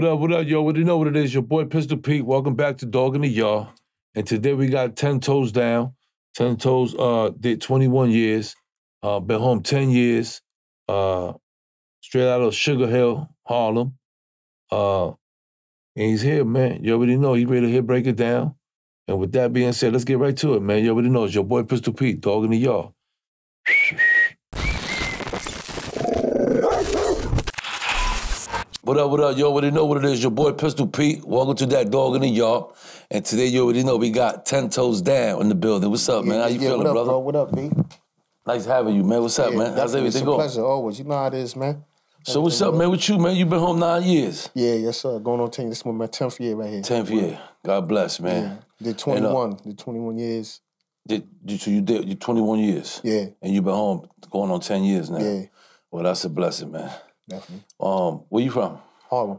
What up, what up, yo? What do you know what it is? Your boy Pistol Pete. Welcome back to Dog in the Yard. And today we got 10 Toes Down. 10 Toes uh did 21 years. Uh been home 10 years. Uh straight out of Sugar Hill, Harlem. Uh and he's here, man. You already know he's ready to hit break it down. And with that being said, let's get right to it, man. You already know it's your boy Pistol Pete, Dog in the Yard. What up, what up? You already know what it is. Your boy Pistol Pete. Welcome to that dog in the yard. And today you already know we got 10 toes down in the building. What's up, man? How you yeah, feeling, what up, brother? Bro? What up, B? Nice having you, man. What's up, Yeah, man? How's everything it's a going? pleasure always. You know how it is, man. So what's up, man? With you, man? you been home nine years. Yeah, yes, sir. Going on 10. This is my 10th year right here. Tenth year. God bless, man. Did 21. Did 21 years. Did, so you did you 21 years. Yeah, And you've been home going on 10 years now. yeah, Well, that's a blessing, man. definitely. Um, where you from? Harlem,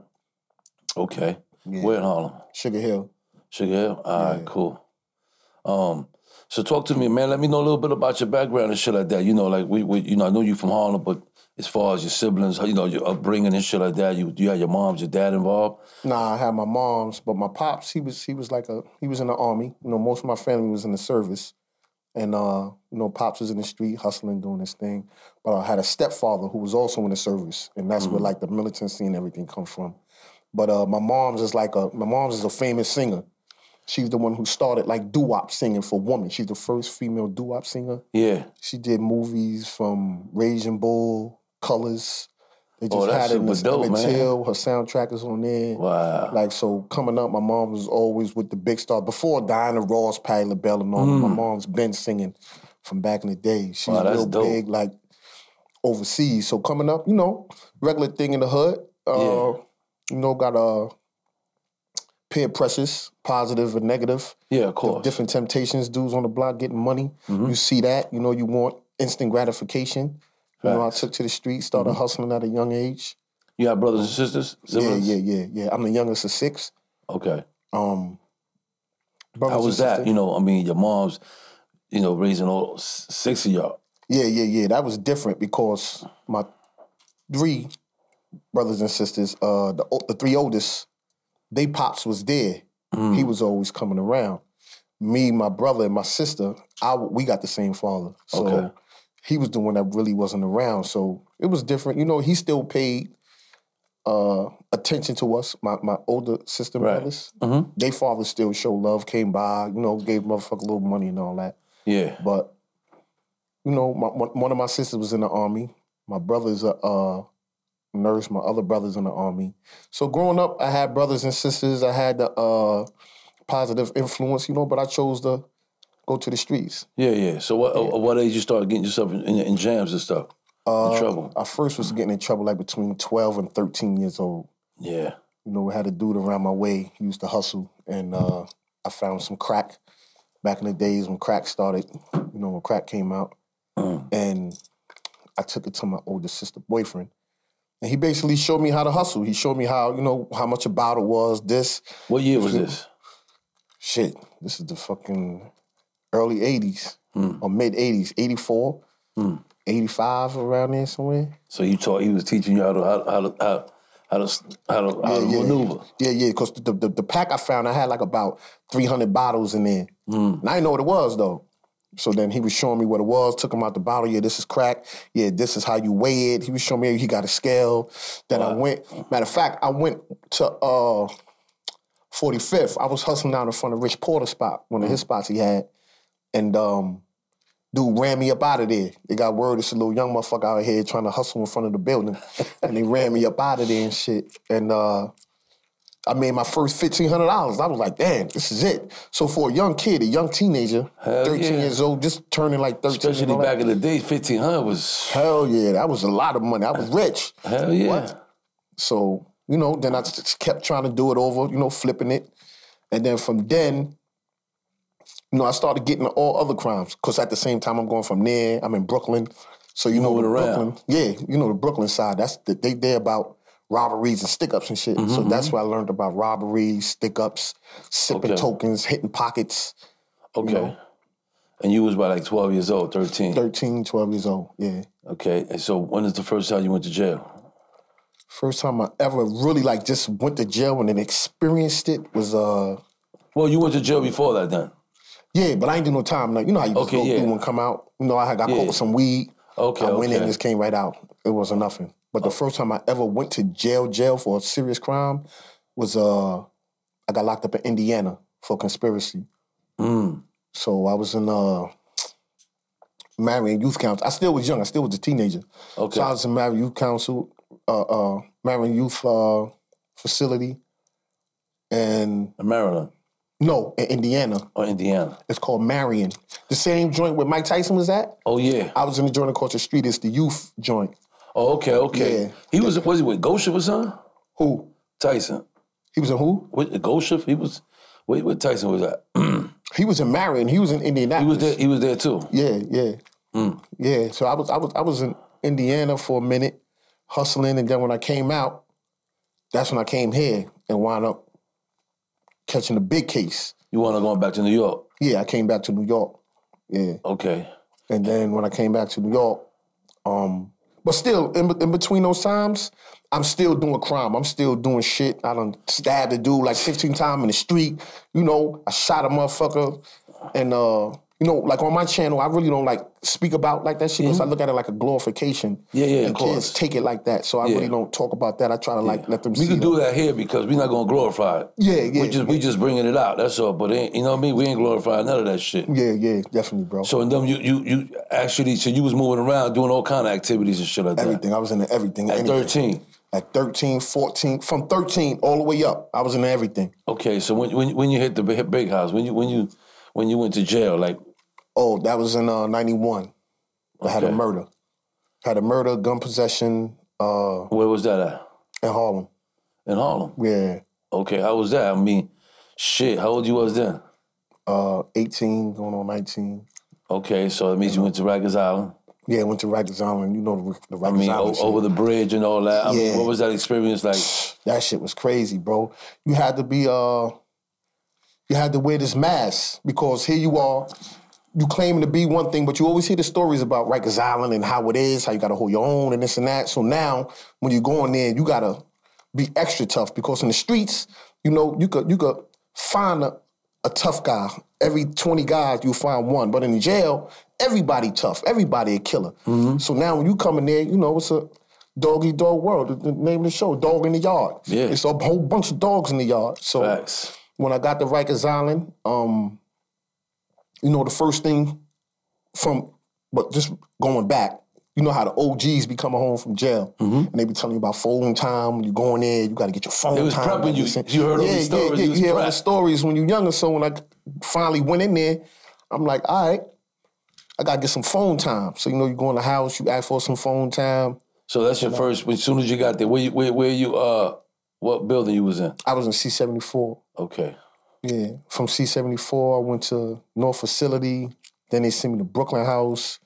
Okay. Yeah. Where in Harlem? Sugar Hill. Sugar Hill? All right, Yeah. cool. Um, so talk to me, man. Let me know a little bit about your background and shit like that. You know, like we, we you know, I know you from Harlem, but as far as your siblings, you know, your upbringing and shit like that, you you had your moms, your dad involved. Nah, I had my mom's, but my pops, he was he was like a he was in the army. You know, most of my family was in the service. And uh, you know, Pops was in the street hustling, doing his thing. But I had a stepfather who was also in the service. And that's where like the militancy and everything come from. But uh, my mom's is like a my mom's is a famous singer. She's the one who started like doo-wop singing for women. She's the first female doo-wop singer. Yeah. She did movies from Raging Bull, Colors. They just Oh, had it in the dope, Emmett. Till. Her soundtrack is on there. Wow. Like so, coming up, my mom was always with the big stars. Before Diana Ross, Patti LaBelle, and all. that, My mom's been singing from back in the day. She's Mm. Wow, real dope. big, like overseas. So coming up, you know, regular thing in the hood. Uh, You know, got uh, peer pressures, positive and negative. yeah, of course. Different temptations, dudes on the block getting money. Mm-hmm. You see that, you know, you want instant gratification. You know, I Mm-hmm. took to the street, started hustling at a young age. You have brothers and sisters? Yeah, Siblings? yeah, yeah, yeah. I'm the youngest of six. Okay. Um, How was that? sisters. You know, I mean, your mom's, you know, raising all six of y'all. Yeah, yeah, yeah. That was different because my three brothers and sisters, uh, the the three oldest, they pops was there. Mm. He was always coming around. Me, my brother, and my sister, I we got the same father, so Okay. He was the one that really wasn't around. So it was different. You know, he still paid uh, attention to us. My my older sister Right. brothers, Mhm. they father still show love, came by, you know, gave motherfucker a little money and all that. Yeah. But you know, my, one of my sisters was in the army. My brother's a uh, nurse. My other brother's in the army. So growing up, I had brothers and sisters. I had the uh, positive influence, you know. But I chose to go to the streets. Yeah, yeah. So what uh, what age you start getting yourself in, in, in jams and stuff? Uh, in trouble? I first was getting in trouble like between twelve and thirteen years old. Yeah. You know, I had a dude around my way. He used to hustle, and uh, I found some crack back in the days when crack started. You know, when crack came out, Mm. and I took it to my older sister boyfriend, and he basically showed me how to hustle. He showed me how you know how much a bottle was. This What year was this? shit. This is the fucking early '80s Mm. or mid '80s, '84, '85 around there somewhere. So you taught he was teaching you how to how how to how, how to how to, how to yeah, maneuver. Yeah, yeah, because the, the the pack I found, I had like about 300 bottles in there. Mm. And I didn't know what it was though. So then he was showing me what it was, took him out the bottle. Yeah, this is crack. Yeah, this is how you weigh it. He was showing me he got a scale. Then I went, matter of fact, I went to uh 45th. I was hustling out in front of Rich Porter spot, one of his spots he had. And um dude ran me up out of there. They got word it's a little young motherfucker out here trying to hustle in front of the building. and they ran me up out of there and shit. And uh I made my first fifteen hundred dollars. I was like, damn, this is it. So for a young kid, a young teenager, Hell thirteen yeah. years old, just turning like thirteen. Especially back in the day, fifteen hundred was Hell yeah, that was a lot of money. I was rich. hell yeah. What? So, you know, then I just kept trying to do it over, you know, flipping it. And then from then, you know, I started getting all other crimes because at the same time I'm going from there. I'm in Brooklyn, so you know the. Brooklyn, yeah, you know the Brooklyn side. That's the, they there about robberies and stick ups and shit. Mm-hmm, So that's where I learned about robberies, stick ups, sipping Okay. tokens, hitting pockets. Okay. know. And you was about like 12 years old, 13. 13, 12 years old. Yeah. Okay. And so when is the first time you went to jail? First time I ever really like just went to jail and then experienced it was uh Well, you went to jail before that then. Yeah, but I ain't do no time. Like you know how you just Okay, go yeah. through and come out. You know I got Yeah. caught with some weed. Okay, I went in okay. and just came right out. It wasn't nothing. But the first time I ever went to jail, jail for a serious crime was uh I got locked up in Indiana for conspiracy. Mm. So I was in uh Marion Youth Council. I still was young. I still was a teenager. Okay. So I was in Marion Youth Council, uh, uh, Marion Youth uh, facility, and In Maryland no, in Indiana. or Indiana. It's called Marion. The same joint where Mike Tyson was at. Oh, yeah. I was in the joint across the street. It's the youth joint. Oh, okay, okay. Yeah. He was, was he with Gosha or something? Who? Tyson. He was in who? With Gosha? He was, wait, where Tyson was at? He was in Marion. He was in Indianapolis. he was there, he was there too. Yeah, yeah, hmm. yeah. So I was, I was, I was in Indiana for a minute, hustling, and then when I came out, that's when I came here and wound up catching the big case. You want to go back to New York? Yeah, I came back to New York. Yeah, Okay. and then when I came back to New York, um, but still in, in between those times, I'm still doing crime. I'm still doing shit. I done stabbed a dude like 15 times in the street. You know, I shot a motherfucker, and uh, you know, like on my channel, I really don't like speak about like that shit because I look at it like a glorification. Mm-hmm. Yeah, yeah, and kids take it like that. So I Yeah. really don't talk about that. I try to like let them We see. can do that here because we're not gonna glorify it. Yeah, yeah, We just we just bringing it out. That's all. But ain't, you know what I mean? We ain't glorifying none of that shit. Yeah, yeah, definitely, bro. So and then you you you actually so you was moving around doing all kind of activities and shit like that. everything. I was into everything. At anything. thirteen. At 13, 14, from 13 all the way up, I was in everything. Okay, so when when when you hit the big house, when you when you when you went to jail, like Oh, that was in uh, 91. I had a Okay. murder. Had a murder, gun possession uh, where was that at? in Harlem. In Harlem. Yeah. Okay, how was that? I mean, shit. How old you was then? Uh, 18, going on 19. Okay, so that means you went to Rikers Island. Yeah, went to Rikers Island. You know the, the I Rikers mean, Island o- shit. over the bridge and all that. I mean, Yeah. what was that experience like? That shit was crazy, bro. You had to be uh you had to wear this mask because here you are, you claiming to be one thing, but you always hear the stories about Rikers Island and how it is, how you gotta hold your own and this and that. So now when you go in there, you gotta be extra tough because in the streets, you know, you could you could find a, a tough guy. Every 20 guys, you find one. But in jail, everybody tough. Everybody a killer. So now when you come in there, you know, it's a doggy dog world. The, the name of the show, Dog in the Yard. Yeah. It's a whole bunch of dogs in the yard. So Facts. when I got to Rikers Island, um, you know, the first thing from, but just going back, you know how the OGs be coming home from jail and they be telling you about phone time. When you go in there, you got to get your phone They was time. prepping you. You heard all yeah, these yeah, stories. Yeah, You was you hear all the stories when you're younger. So when I finally went in there, I'm like, all right, I got to get some phone time. So, you know, you go in the house, you ask for some phone time. So that's your first. As soon as you got there, where you where, where you uh what building you was in? I was in C74. Okay. Yeah, from C74, I went to North Facility. Then they sent me to Brooklyn House,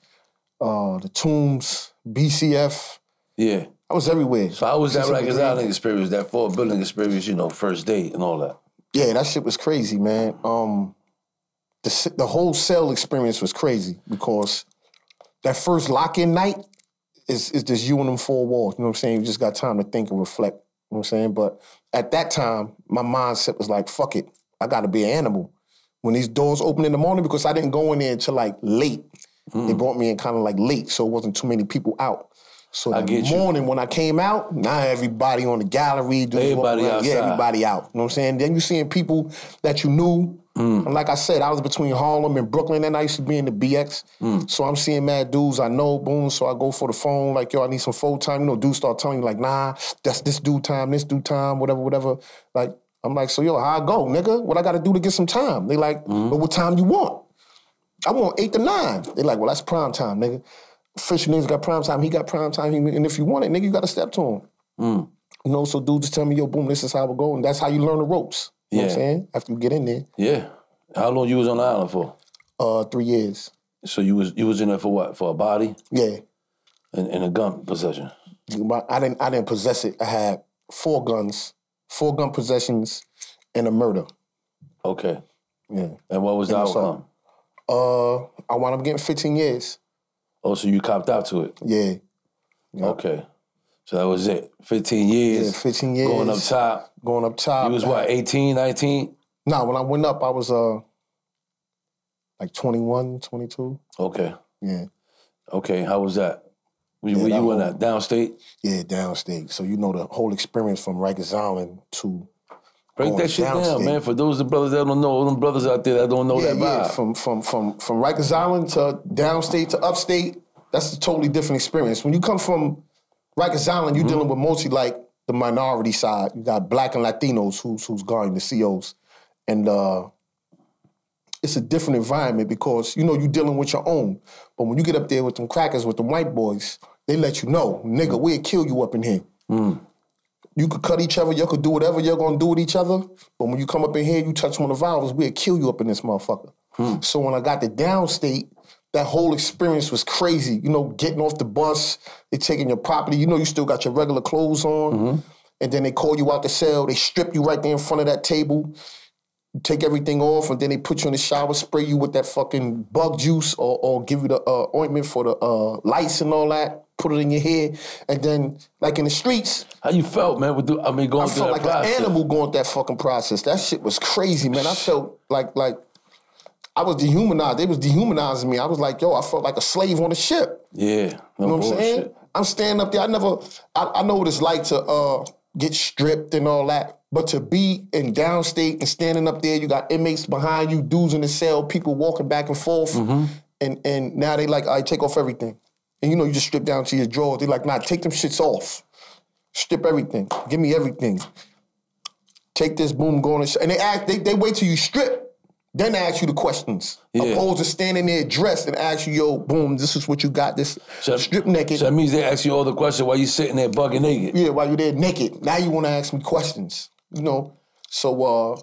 uh, the Tombs, BCF. Yeah. I was everywhere. So how was that C73. Rikers Island experience? That four building experience? You know, first date and all that. Yeah, that shit was crazy, man. Um, the the whole cell experience was crazy because that first lock in night is is just you and them four walls. You know what I'm saying? You just got time to think and reflect. You know what I'm saying? But at that time, my mindset was like, fuck it, I got to be an animal. When these doors open in the morning, because I didn't go in there until like late. They brought me in kind of like late, so it wasn't too many people out. So I that get you. morning when I came out, now everybody on the gallery, just Everybody around. yeah, everybody out. You know what I'm saying? Then you seeing people that you knew. Mm. And like I said, I was between Harlem and Brooklyn, and I used to be in the BX. Mm. So I'm seeing mad dudes I know, boom. So I go for the phone, like, yo, I need some full time. You know, dudes start telling you, like, nah, that's this dude time, this dude time, whatever, whatever. Like, I'm like, so yo, how I go, nigga? What I gotta do to get some time? They like, Mm-hmm. but what time you want? I want eight to nine. They like, well, that's prime time, nigga. Fisher niggas got prime time, he got prime time, he- and if you want it, nigga, you gotta step to him. Mm. You know, so dudes just tell me, yo, boom, this is how we go, and that's how you learn the ropes. You know what Yeah. I'm saying? After you get in there, Yeah. How long you was on the island for? uh, three years. So you was you was in there for what? For a body Yeah. and, and a gun possession. I didn't I didn't possess it. I had four guns, four gun possessions, and a murder. Okay. Yeah. And what was the And outcome? Uh I wound up getting 15 years. Oh, so you copped out to it. Yeah. Yeah. Okay. So that was it. 15 years. Yeah, 15 years. Going up top. Going up top. You was what, 18, 19? Nah, when I went up, I was uh like 21, 22. Okay. Yeah. Okay. How was that? Were, Yeah, were you in that downstate? Yeah, downstate. So you know the whole experience from Rikers Island to Break that shit down, man. For those of the brothers that don't know, all them brothers out there that don't know yeah, that yeah, vibe. from from from from Rikers Island to downstate to upstate. That's a totally different experience. When you come from Rikers Island, you're Mm-hmm. dealing with mostly like the minority side. You got black and Latinos who's who's guarding the COs, and uh, it's a different environment because you know you're dealing with your own. But when you get up there with them crackers with them white boys, they let you know, nigga, we'll kill you up in here. You could cut each other, you could do whatever you're gonna do with each other. But when you come up in here, you touch one of the valves, we'll kill you up in this motherfucker. So when I got to downstate, that whole experience was crazy. You know, getting off the bus, they taking your property. You know, you still got your regular clothes on, and then they call you out the cell. They strip you right there in front of that table. Take everything off, and then they put you in the shower, spray you with that fucking bug juice, or, or give you the uh, ointment for the uh, lice and all that. Put it in your hair, and then like in the streets, How you felt, man? With the, I mean, going I through felt like process. an animal going through that fucking process. That shit was crazy, man. I felt like like I was dehumanized. They was dehumanizing me. I was like, yo, I felt like a slave on a ship. Yeah. No You know what I'm saying? I'm standing up there. I never, I, I know what it's like to uh, get stripped and all that. But to be in downstate and standing up there, you got inmates behind you, dudes in the cell, people walking back and forth. Mm-hmm. And and now they like, I take off everything. And you know, you just strip down to your drawers. They're like, nah, take them shits off. Strip everything. Give me everything. Take this, boom, go on. And, sh- and they act, they, they wait till you strip, then they ask you the questions. Yeah. Opposed to standing there dressed and ask you, yo, boom, this is what you got. This So- strip naked. So that means they ask you all the questions while you sitting there bugging naked. Yeah, while you're there naked. Now you want to ask me questions. You know. So uh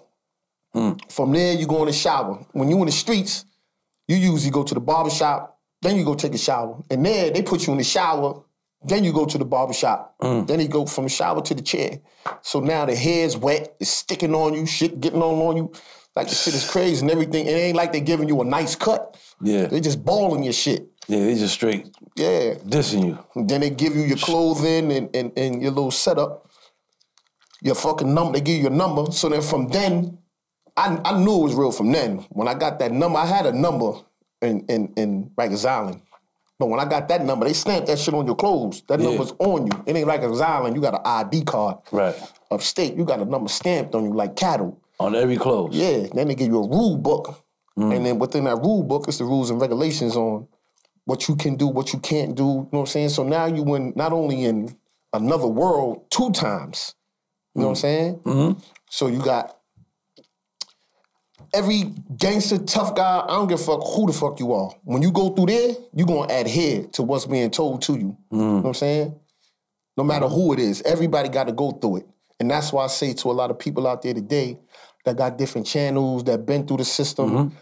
from there you go in the shower. When you in the streets, you usually go to the barber shop, then you go take a shower. And there they put you in the shower, then you go to the barber shop. Mm. Then you go from the shower to the chair. So now the hair's wet, it's sticking on you, shit getting on on you. Like the shit is crazy and everything. It ain't like they're giving you a nice cut. Yeah. They just balling your shit. Yeah, they just straight Yeah. dissing you. Then they give you your clothing and, and, and your little setup, your fucking number. They give you your number. So then from then, I, I knew it was real from then. When I got that number, I had a number in, in, in Rikers Island. But when I got that number, they stamped that shit on your clothes. That Yeah. number's on you. It ain't Rikers Island. You got an ID card. Right. Of state, you got a number stamped on you like cattle. On every clothes. Yeah, then they give you a rule book. And then within that rule book, it's the rules and regulations on what you can do, what you can't do. You know what I'm saying? So now you in not only in another world two times. You know what I'm saying? Mm-hmm. So you got every gangster, tough guy, I don't give a fuck who the fuck you are. When you go through there, you're gonna adhere to what's being told to you. You know what I'm saying? No matter who it is, everybody got to go through it. And that's why I say to a lot of people out there today that got different channels, that been through the system, Mm-hmm.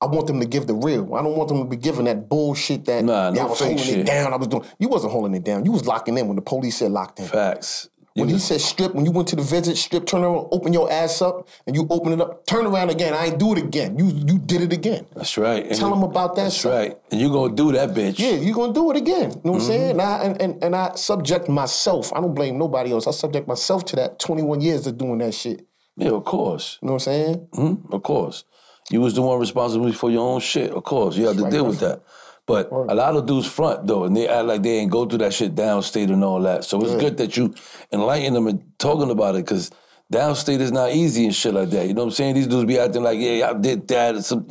I want them to give the real. I don't want them to be giving that bullshit that Nah, no I was holding shit. it down. I was doing. You wasn't holding it down. You was locking in when the police said locked in. Facts. When he said strip, when you went to the visit, strip, turn around, open your ass up, and you open it up, turn around again. I ain't do it again. You you did it again. that's right. And Tell them about that. That's stuff. right. And you gonna do that bitch. Yeah, you gonna do it again. You know what I'm Mm-hmm. saying? And I, and, and, and I subject myself. I don't blame nobody else. I subject myself to that 21 years of doing that shit. Yeah, of course. You know what I'm saying? Mhm, Of course. You was the one responsible for your own shit. Of course. You have to Right, deal with that. But a lot of dudes front though, and they act like they ain't go through that shit downstate and all that. So it's good that you enlighten them and talking about it, because downstate is not easy and shit like that. You know what I'm saying? These dudes be acting like, yeah, I did that. Some,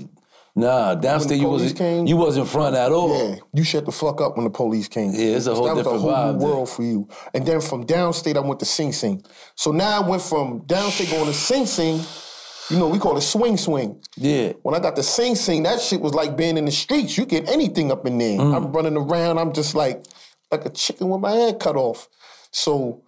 nah, downstate you wasn't came- you wasn't front at all. Yeah, you shut the fuck up when the police came. Yeah, it's a whole that was different a whole vibe new world for you. And then from downstate, I went to Sing Sing. So now I went from downstate going to Sing Sing. You know, we call it swing swing. Yeah. When I got the Sing Sing, that shit was like being in the streets. You get anything up in there. Mm. I'm running around. I'm just like like a chicken with my head cut off. So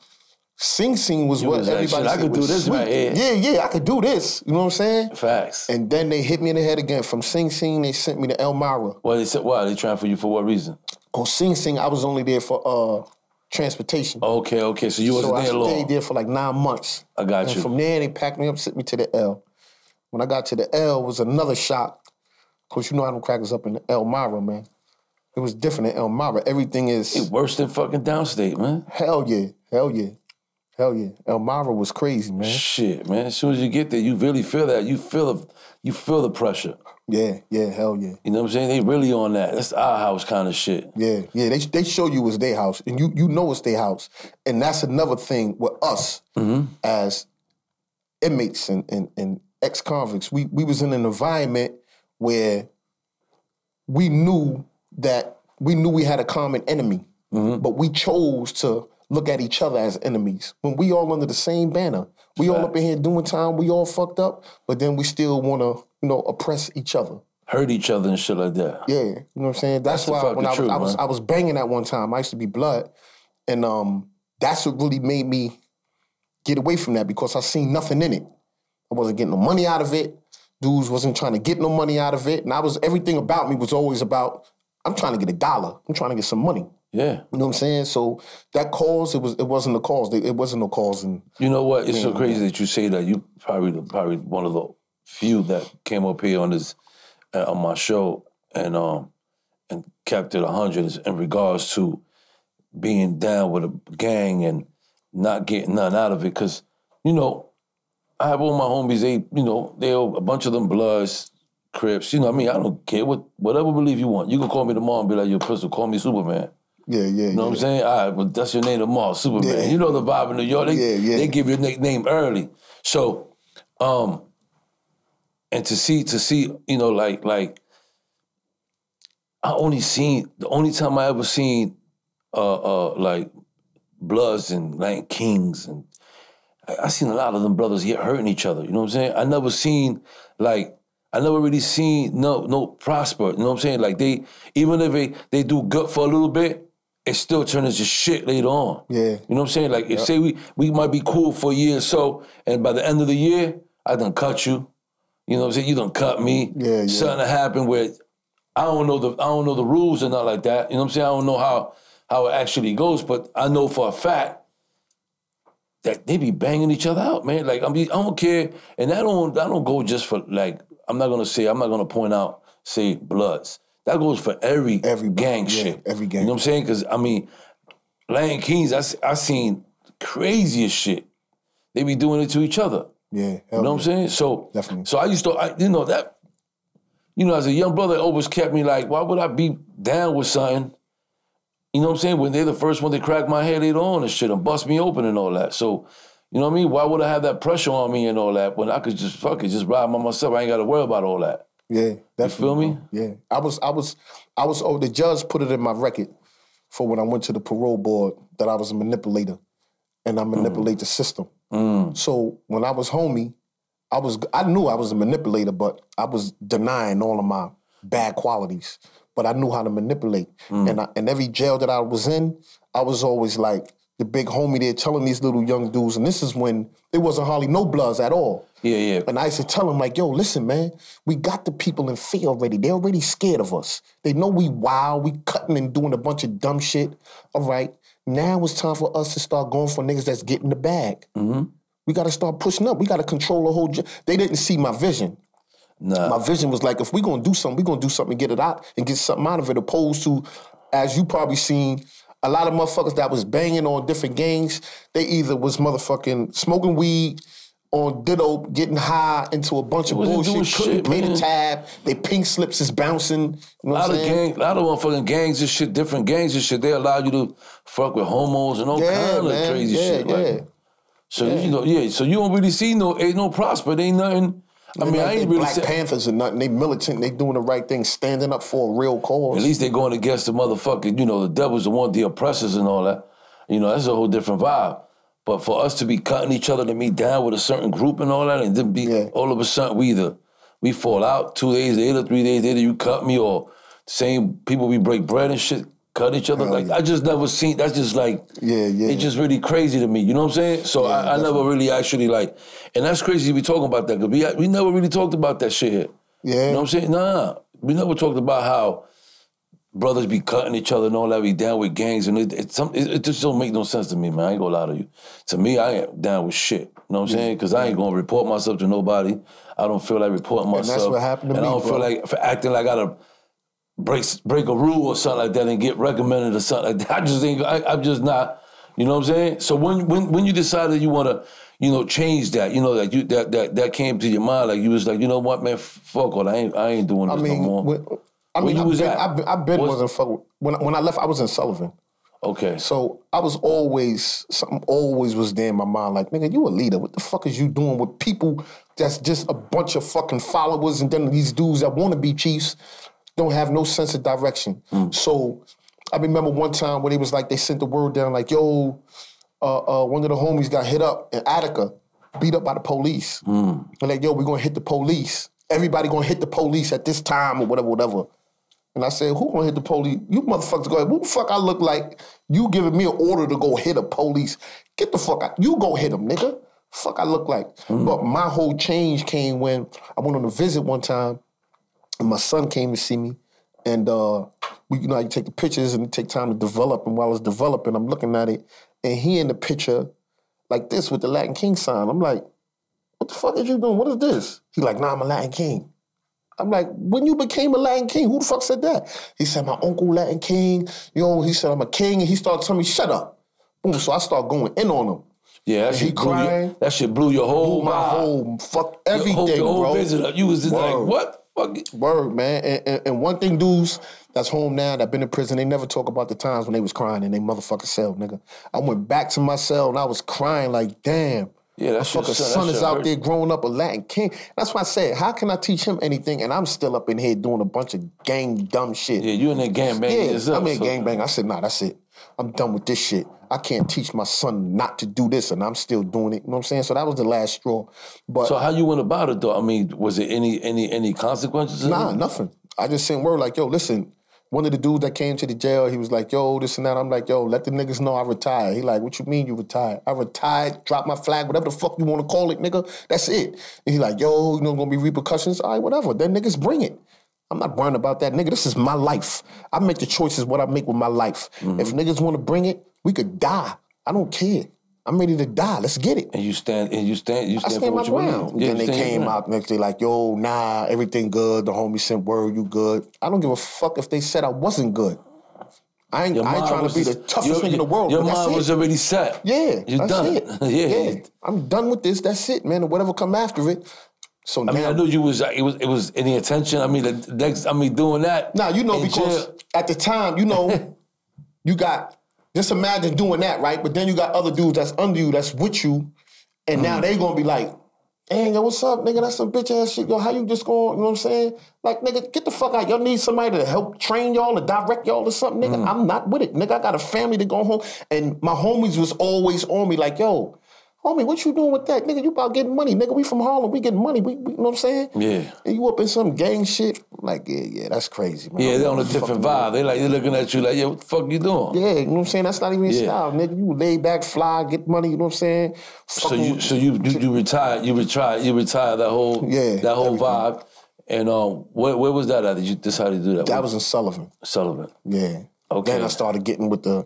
Sing Sing was what was everybody I could do this sweet. right here. Yeah, yeah, I could do this. You know what I'm saying? Facts. And then they hit me in the head again. From Sing Sing, they sent me to Elmira. well, they said, why? They trying for you for what reason? On Sing Sing, I was only there for uh transportation. Okay, okay. So you wasn't so I there long. stayed there for like nine months. I got And you. from there, they packed me up, sent me to the L. When I got to the L, it was another shock. Cause you know how them crackers up in Elmira, man. It was different in Elmira. Everything is Worse than fucking downstate, man. hell yeah, hell yeah, hell yeah. Elmira was crazy, man. Shit, man. As soon as you get there, you really feel that. You feel the, you feel the pressure. Yeah, yeah, hell yeah. You know what I'm saying? They really on that. That's our house kind of shit. Yeah, yeah. They they show you it's their house, and you you know it's their house, and that's another thing with us mm-hmm. as inmates and and, and ex convicts. We we was in an environment where we knew that we knew we had a common enemy, but we chose to look at each other as enemies when we all under the same banner. We all up in here doing time. We all fucked up, but then we still want to you know oppress each other. Hurt each other and shit like that. Yeah, you know what I'm saying. That's, the why when I was, truth, I was man. I was banging at one time. I used to be blood, and um, that's what really made me get away from that because I seen nothing in it. I wasn't getting no money out of it. Dudes wasn't trying to get no money out of it, and I was everything about me was always about I'm trying to get a dollar. I'm trying to get some money. Yeah. You know what I'm saying? So that cause it was it wasn't a cause. It wasn't no cause, and You know what? It's so crazy that you say that. You probably the- probably one of the few that came up here on this uh, on my show and um and kept it a hundred in regards to being down with a gang and not getting none out of it. Because you know, I have all my homies. They you know they a bunch of them Bloods, Crips. You know, what I mean, I don't care what whatever belief you want. You can call me tomorrow and be like, "Yo, pistol, call me Superman." yeah, yeah, You know what I'm saying? All right, well, that's your name tomorrow, Superman. Yeah. You know the vibe in New York. They, Yeah, yeah. they give you a nickname early. So, um, and to see, to see, you know, like, like, I only seen, the only time I ever seen, uh, uh, like, Bloods and like Kings and I, I seen a lot of them brothers get hurting each other. You know what I'm saying? I never seen, like, I never really seen no no prosper. You know what I'm saying? Like they even if they they do good for a little bit, it still turns into shit later on. Yeah. You know what I'm saying? Like if say we we might be cool for a year or so, and by the end of the year, I done cut you. You know what I'm saying? You done cut me. Yeah, yeah. Something happened where I don't know the I don't know the rules and not like that. You know what I'm saying? I don't know how how it actually goes, but I know for a fact that they be banging each other out, man. Like I mean, I don't care, and that don't that don't go just for like I'm not gonna say I'm not gonna point out say Bloods. That goes for every Every- gang yeah, shit. every gang. You know what I'm saying? Because I mean, Lion Kings, I I seen craziest shit. They be doing it to each other. yeah. You know what I'm saying? So Definitely. So I used to, I, you know that, you know, as a young brother, it always kept me like, why would I be down with something? You know what I'm saying? When they're the first one to crack my head later on and shit and bust me open and all that. So, you know what I mean? Why would I have that pressure on me and all that when I could just fuck it, just ride by myself? I ain't got to worry about all that. Yeah, definitely. feel me? Yeah, I was, I was, I was. Oh, the judge put it in my record for when I went to the parole board that I was a manipulator, and I mm. manipulate the system. Mm. So when I was homie, I was, I knew I was a manipulator, but I was denying all of my bad qualities. But I knew how to manipulate, mm. and I, and every jail that I was in, I was always like the big homie there, telling these little young dudes. And this is when it wasn't hardly no bloods at all. Yeah, yeah. And I used to tell them, like, yo, listen, man, we got the people in fear already. They're already scared of us. They know we wild, we cutting and doing a bunch of dumb shit. All right. Now it's time for us to start going for niggas that's getting the bag. Mm-hmm. We got to start pushing up. We got to control the whole. They didn't see my vision. Nah. My vision was like, if we're gonna do something, we're gonna do something and get it out and get something out of it. Opposed to, as you probably seen, a lot of motherfuckers that was banging on different gangs. They either was motherfucking smoking weed. On ditto, getting high into a bunch of bullshit, couldn't shit, pay man. the tab. They pink slips is bouncing. You know A lot of gang, a lot of motherfucking gangs and shit, different gangs and shit. They allow you to fuck with homos and all Yeah, kind of man. crazy yeah, shit. yeah. Like, so you know, yeah. So you don't really see no, ain't no prosper. They ain't nothing. I mean, I they ain't really. Black Say, Panthers or nothing. They militant. They doing the right thing, standing up for a real cause. At least they're going against the motherfucking, you know, the devils the want the oppressors and all that. You know, that's a whole different vibe. But for us to be cutting each other to meet down with a certain group and all that, and then be Yeah. all of a sudden we either we fall out two days later, three days later, you cut me, or same people we break bread and shit cut each other. like I just never seen. That's just like Yeah, yeah. It's just really crazy to me. You know what I'm saying? So I, I never really actually like, and that's crazy. We talking about that because we we never really talked about that shit here. Yeah. You know what I'm saying? Nah, we never talked about how brothers be cutting each other and all that. We down with gangs, and it, it, some, it, it just don't make no sense to me, man. I ain't gonna lie to you. To me, I ain't down with shit. You know what I'm saying? Because I ain't gonna report myself to nobody. I don't feel like reporting myself. And that's what happened to and me, I don't bro. feel like for acting like I gotta break break a rule or something like that and get recommended or something like that. I just ain't. I, I'm just not. You know what I'm saying? So when when when you decided you want to, you know, change that, you know, that you that that that came to your mind, like you was like, you know what, man, fuck all, I ain't I ain't doing I this mean, no more. when, I Where mean, you I've was been, at? I've been, I've been Was- wasn't fuck when when I left, I was in Sullivan. okay. So I was always something always was there in my mind. Like, nigga, you a leader. What the fuck is you doing with people that's just a bunch of fucking followers, and then these dudes that want to be chiefs don't have no sense of direction. So I remember one time when they was like, they sent the word down like, yo, uh, uh, one of the homies got hit up in Attica, beat up by the police. And like, yo, we're gonna hit the police. Everybody gonna hit the police at this time or whatever, whatever. And I said, who gonna hit the police? You motherfuckers go, ahead. who the fuck I look like? You giving me an order to go hit a police. Get the fuck out. You go hit them, nigga. Fuck I look like. But my whole change came when I went on a visit one time and my son came to see me. And uh, we, you know, you take the pictures and it take time to develop. And while it's developing, I'm looking at it, and he in the picture like this with the Latin King sign. I'm like, what the fuck is you doing? What is this? He like, nah, I'm a Latin King. I'm like, when you became a Latin king, who the fuck said that? He said, my uncle Latin king. You know, he said, I'm a king. And he started telling me, shut up. Boom. So I start going in on him. Yeah, that he shit, blew your, crying. that shit blew your whole my mind. whole, fuck Your everything, whole, your whole bro. visit up. You was just like, what? Fuck it. Word, man. And, and, and one thing, dudes that's home now that been in prison, they never talk about the times when they was crying in their motherfucking cell, nigga. I went back to my cell and I was crying like, damn. Yeah, my that shit fucking that son shit is out hurt. there growing up a Latin king. That's why I said, how can I teach him anything? And I'm still up in here doing a bunch of gang dumb shit. Yeah, you in that gang banging Yeah, yourself. I'm in so- gangbang. I said, nah, that's it. I'm done with this shit. I can't teach my son not to do this, and I'm still doing it. You know what I'm saying? So that was the last straw. But So how you went about it though? I mean, was it any any any consequences? Nah, nothing. I just sent word like, yo, listen. One of the dudes that came to the jail, he was like, yo, this and that. I'm like, yo, let the niggas know I retired. He like, what you mean you retired? I retired, drop my flag, whatever the fuck you want to call it, nigga. That's it. And he like, yo, you know, gonna be repercussions. All right, whatever. Then niggas bring it. I'm not worrying about that, nigga. This is my life. I make the choices what I make with my life. Mm-hmm. If niggas want to bring it, we could die. I don't care. I'm ready to die. Let's get it. And you stand and you stand you I stand, stand for my what you believe. ground. Yeah, then they came out next day like, yo, nah, everything good. The homie sent word, you good. I don't give a fuck if they said I wasn't good. I ain't, I ain't trying to be the toughest nigga in the world. Your mind it. was already set. yeah, you done it. yeah. yeah, I'm done with this. That's it, man. And whatever come after it. So I now, mean, I knew you was it was it was any attention. I mean, the next I mean, doing that. now you know because jail- at the time, you know, you got just imagine doing that, right? But then you got other dudes that's under you, that's with you, and Mm. now they gonna be like, Hey, yo, what's up, nigga? That's some bitch ass shit. Yo, how you just going, you know what I'm saying? Like, nigga, get the fuck out. Y'all need somebody to help train y'all or direct y'all or something, Mm. nigga. I'm not with it. Nigga, I got a family to go home. And my homies was always on me, like, yo, homie, what you doing with that? Nigga, you about getting money. Nigga, we from Harlem. We getting money. We, we you know what I'm saying? Yeah. And you up in some gang shit? Like, yeah, yeah, that's crazy, man. Yeah, they're on a different vibe. They like they're looking at you like, yo, what the fuck you doing? Yeah, you know what I'm saying? That's not even your Yeah. style, nigga. You lay back, fly, get money, you know what I'm saying? So you so you you, you retired you retired you retired that whole Yeah, that whole everything. vibe. And um, where where was that at? Did you decide to do that? that was in Sullivan. Sullivan. Yeah. Okay. Then I started getting with the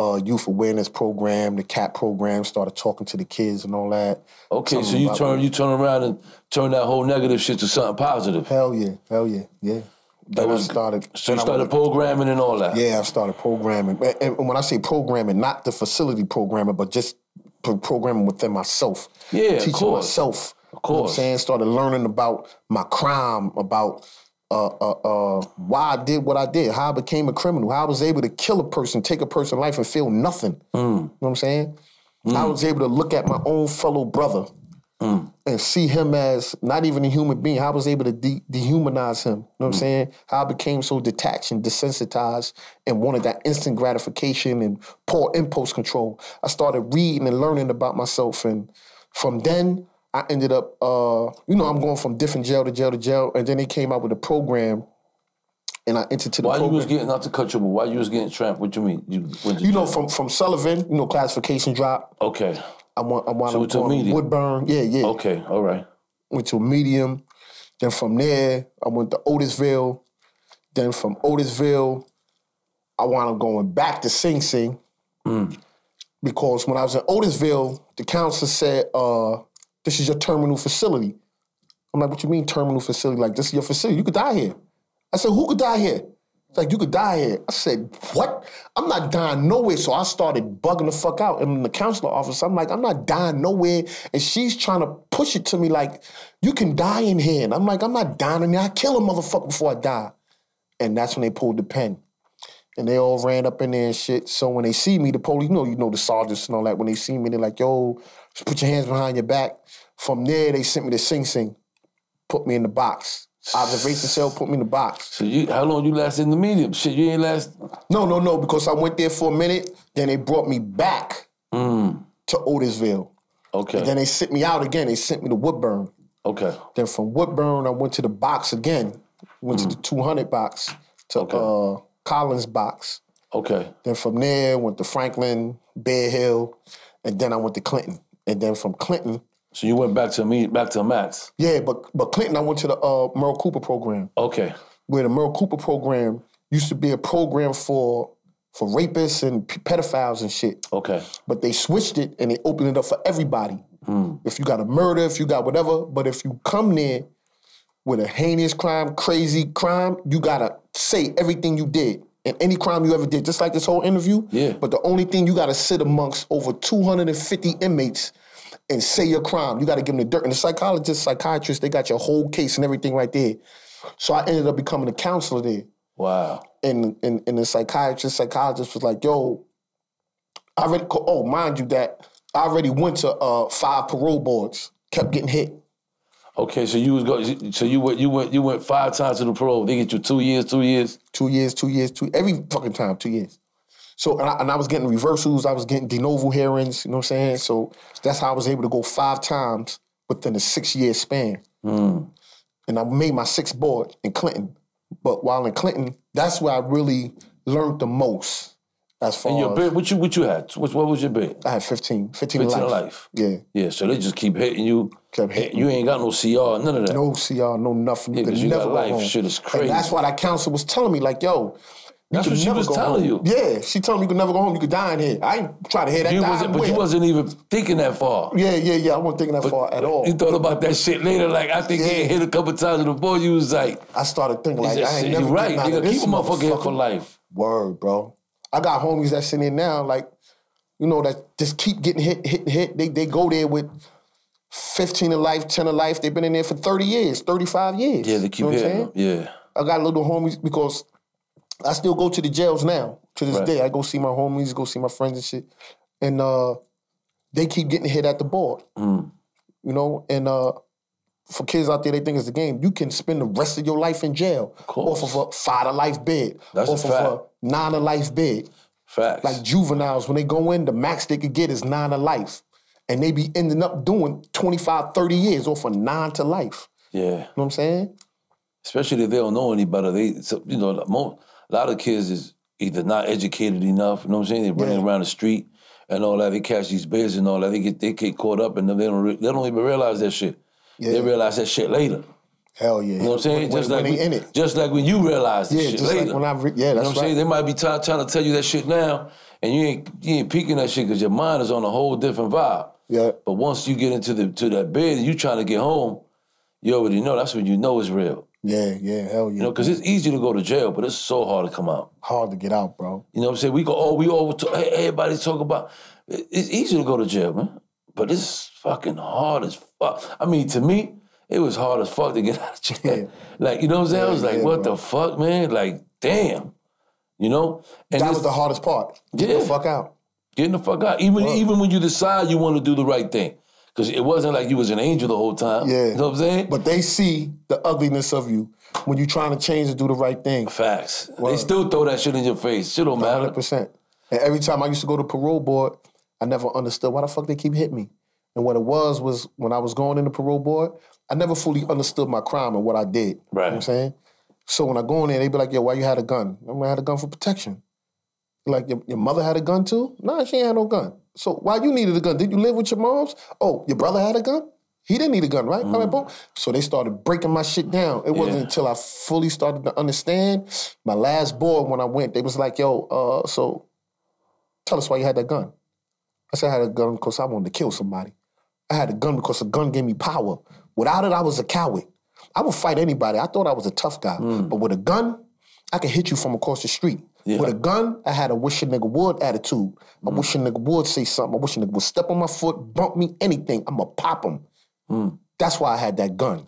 uh, youth awareness program, the CAP program, started talking to the kids and all that. Okay, Telling so you turn you turn around and turn that whole negative shit to something positive. Hell yeah, hell yeah, yeah. Then was- started. So you started went- programming and all that. Yeah, I started programming. And when I say programming, not the facility programming, but just programming within myself. Yeah, of Teaching course. myself. Of You know what I'm saying? Started learning about my crime, about uh, uh, uh, why I did what I did, how I became a criminal, how I was able to kill a person, take a person's life and feel nothing. Mm. You know what I'm saying? I was able to look at my own fellow brother Mm. and see him as not even a human being. How I was able to de- dehumanize him. You know what I'm saying? How I became so detached and desensitized and wanted that instant gratification and poor impulse control. I started reading and learning about myself. And from then, I ended up, uh, you know, I'm going from different jail to jail to jail. And then they came out with a program and I entered to the Why you was getting not to cut you, but why you was getting trapped? What you mean? You went to you know, from from Sullivan, you know, classification drop. Okay. I want I wound So up it's a going to medium. Woodbourne. Yeah, yeah. Okay. All right. Went to a medium. Then from there, I went to Otisville. Then from Otisville, I wound up going back to Sing Sing. Because when I was in Otisville, the counselor said, uh, this is your terminal facility. I'm like, what you mean terminal facility? Like, this is your facility. You could die here. I said, who could die here? It's like, you could die here. I said, what? I'm not dying nowhere. So I started bugging the fuck out. In the counselor office, I'm like, I'm not dying nowhere. And she's trying to push it to me like, you can die in here. And I'm like, I'm not dying in here. I kill a motherfucker before I die. And that's when they pulled the pen. And they all ran up in there and shit. So when they see me, the police, you know, you know the sergeants and all that. When they see me, they're like, yo, just put your hands behind your back. From there, they sent me to Sing Sing, put me in the box. Observation cell, put me in the box. So you, how long you last in the medium? Shit, you ain't last. No, no, no, because I went there for a minute, then they brought me back to Otisville. Okay. Then they sent me out again. They sent me to Woodbourne. okay. Then from Woodbourne, I went to the box again. Went to the 200 box, to uh, Collins box. Okay. Then from there, went to Franklin, Bare Hill, and then I went to Clinton. And then from Clinton, So you went back to me, back to Max. yeah, but but Clinton, I went to the uh, Merle Cooper program, Okay. where the Merle Cooper program used to be a program for for rapists and pedophiles and shit. Okay. But they switched it and they opened it up for everybody. If you got a murder, if you got whatever, but if you come there with a heinous crime, crazy crime, you gotta say everything you did and any crime you ever did, just like this whole interview. Yeah. But the only thing you gotta sit amongst over 250 inmates and say your crime. You gotta give them the dirt. And the psychologist, psychiatrist, they got your whole case and everything right there. So I ended up becoming a counselor there Wow. and and, and the psychiatrist, psychologist was like, "Yo, I already oh mind you that I already went to uh, five parole boards, kept getting hit. Okay. So you was go. So you went. You went. You went five times to the parole. They get you two years. Two years. Two years, two years, two every fucking time, two years. So and I, and I was getting reversals, I was getting de novo hearings. You know what I'm saying? So that's how I was able to go five times within a six year span. Mm. And I made my sixth board in Clinton. But while in Clinton, that's where I really learned the most. As far And your bid. What you? What you had? What, what was your bid? I had 15, 15, 15 life. life. Yeah. Yeah. So they just keep hitting you. Kept hitting You ain't got no CR. None of that. No CR, no nothing. You Yeah, you never got life. Shit is crazy. And that's why that counselor was telling me, like, yo, That's what she was telling home. you. Yeah, she told me you could never go home. You could die in here. I ain't trying to hear that. You wasn't, but you wasn't even thinking that far. Yeah, yeah, yeah. I wasn't thinking that far at all. You thought about that shit later. Like I think Yeah. getting hit a couple times with the boy, you was like, I started thinking you like, I ain't you never right. getting out Nigga, keep a motherfucker here for life. Word, bro. I got homies that's in there now, like, you know, that just keep getting hit, hit, hit. They they go there with 15 of life, 10 of life. They've been in there for 30 years, 35 years. Yeah, they keep you know hitting. Yeah. I got a little homies because I still go to the jails now. To this Right. day, I go see my homies, go see my friends and shit, and uh, they keep getting hit at the board. Mm. You know, and uh, for kids out there, they think it's a game. You can spend the rest of your life in jail course. off of a five to life bid, That's a off of fact. a nine to life bid. Facts. Like juveniles, when they go in, the max they could get is nine to life. And they be ending up doing 25, 30 years off of nine to life. yeah. You know what I'm saying? Especially if they don't know any better. They, so, you know, mo- a lot of kids is either not educated enough. You know what I'm saying? They're running Yeah. around the street and all that. They catch these bids and all that. They get they get caught up and they don't re- they don't even realize that shit. They realize that shit later. Hell yeah. You know what I'm saying? When, just when like we- in it. Just like when you realize this Yeah, shit later. like when I re- yeah, You know that's what I'm saying? They might be try- trying to tell you that shit now, and you ain't you ain't peeking that shit because your mind is on a whole different vibe. Yeah. But once you get into the to that bed and you trying to get home, you already know that's when you know it's real. Yeah, yeah, hell yeah. You know, because it's easy to go to jail, but it's so hard to come out. hard to get out, bro. You know what I'm saying? We go, oh, we all talk, hey, everybody talk about. It's easy to go to jail, man, but it's fucking hard as fuck. I mean, to me, it was hard as fuck to get out of jail. Yeah. Like, you know what I'm saying? I was like, yeah, what bro. the fuck, man? Like, damn. You know? And That was the hardest part. Get Yeah. the fuck out. Getting the fuck out. Even even when you decide you want to do the right thing. Because it wasn't like you was an angel the whole time. Yeah. You know what I'm saying? But they see the ugliness of you when you're trying to change and do the right thing. Facts. They still throw that shit in your face. Shit don't matter. 100%. And every time I used to go to parole board, I never understood why the fuck they keep hitting me. And what it was was when I was going into parole board, I never fully understood my crime and what I did. You know Right. what I'm saying? So when I go in there, they be like, "Yo, why you had a gun?" I'm "I had a gun for protection." Like your, your mother had a gun too? Nah, she ain't had no gun. So why you needed a gun? Did you live with your moms? Oh, your brother had a gun? He didn't need a gun, right? All right, boom. So they started breaking my shit down. It wasn't Yeah. until I fully started to understand. My last board when I went, they was like, yo, uh, so tell us why you had that gun. I said I had a gun because I wanted to kill somebody. I had a gun because a gun gave me power. Without it, I was a coward. I would fight anybody. I thought I was a tough guy. But with a gun, I could hit you from across the street. Yeah. With a gun, I had a wish a nigga would attitude. I mm. wish a nigga would say something. I wish a nigga would step on my foot, bump me, anything. I'ma pop him. Mm. That's why I had that gun.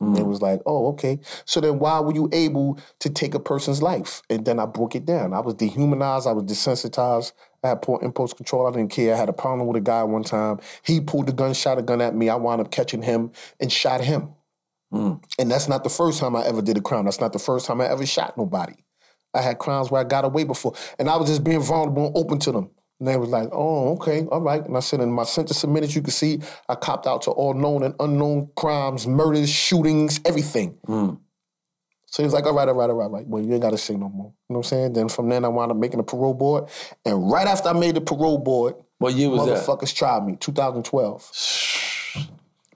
And it mm. was like, oh, okay. So then why were you able to take a person's life? And then I broke it down. I was dehumanized. I was desensitized. I had poor impulse control. I didn't care. I had a problem with a guy one time. He pulled the gun, shot a gun at me. I wound up catching him and shot him. And that's not the first time I ever did a crime. That's not the first time I ever shot nobody. I had crimes where I got away before. And I was just being vulnerable and open to them. And they was like, oh, okay, all right. And I said in my sentence minutes, you can see I copped out to all known and unknown crimes, murders, shootings, everything. Mm. So he was like, all right, all right, all right, all right. Well, you ain't got to say no more. You know what I'm saying? Then from then I wound up making a parole board. And right after I made the parole board, What year was that? motherfuckers tried me, 2012.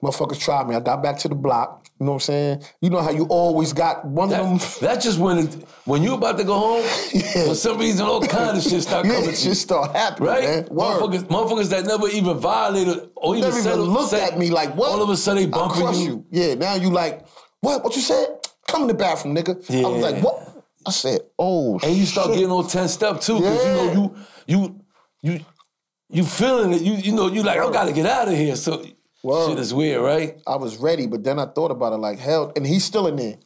Motherfuckers tried me. I got back to the block. You know what I'm saying? You know how you always got one of them. That's just when it, when you about to go home. For some reason, all kind of shit start coming just start happening, Right? man. Motherfuckers, motherfuckers that never even violated or even never even looked said- at me like what? All of a sudden, they bumping crush you. Yeah, now you like, what? What you said? Come in the bathroom, nigga. I was like, what? I said, oh and you start shit. getting all tensed up too, because Yeah. you know you you you you feeling it. You you know you like I gotta get out of here. So Word. shit is weird, right? I was ready, but then I thought about it like hell, and he's still in there.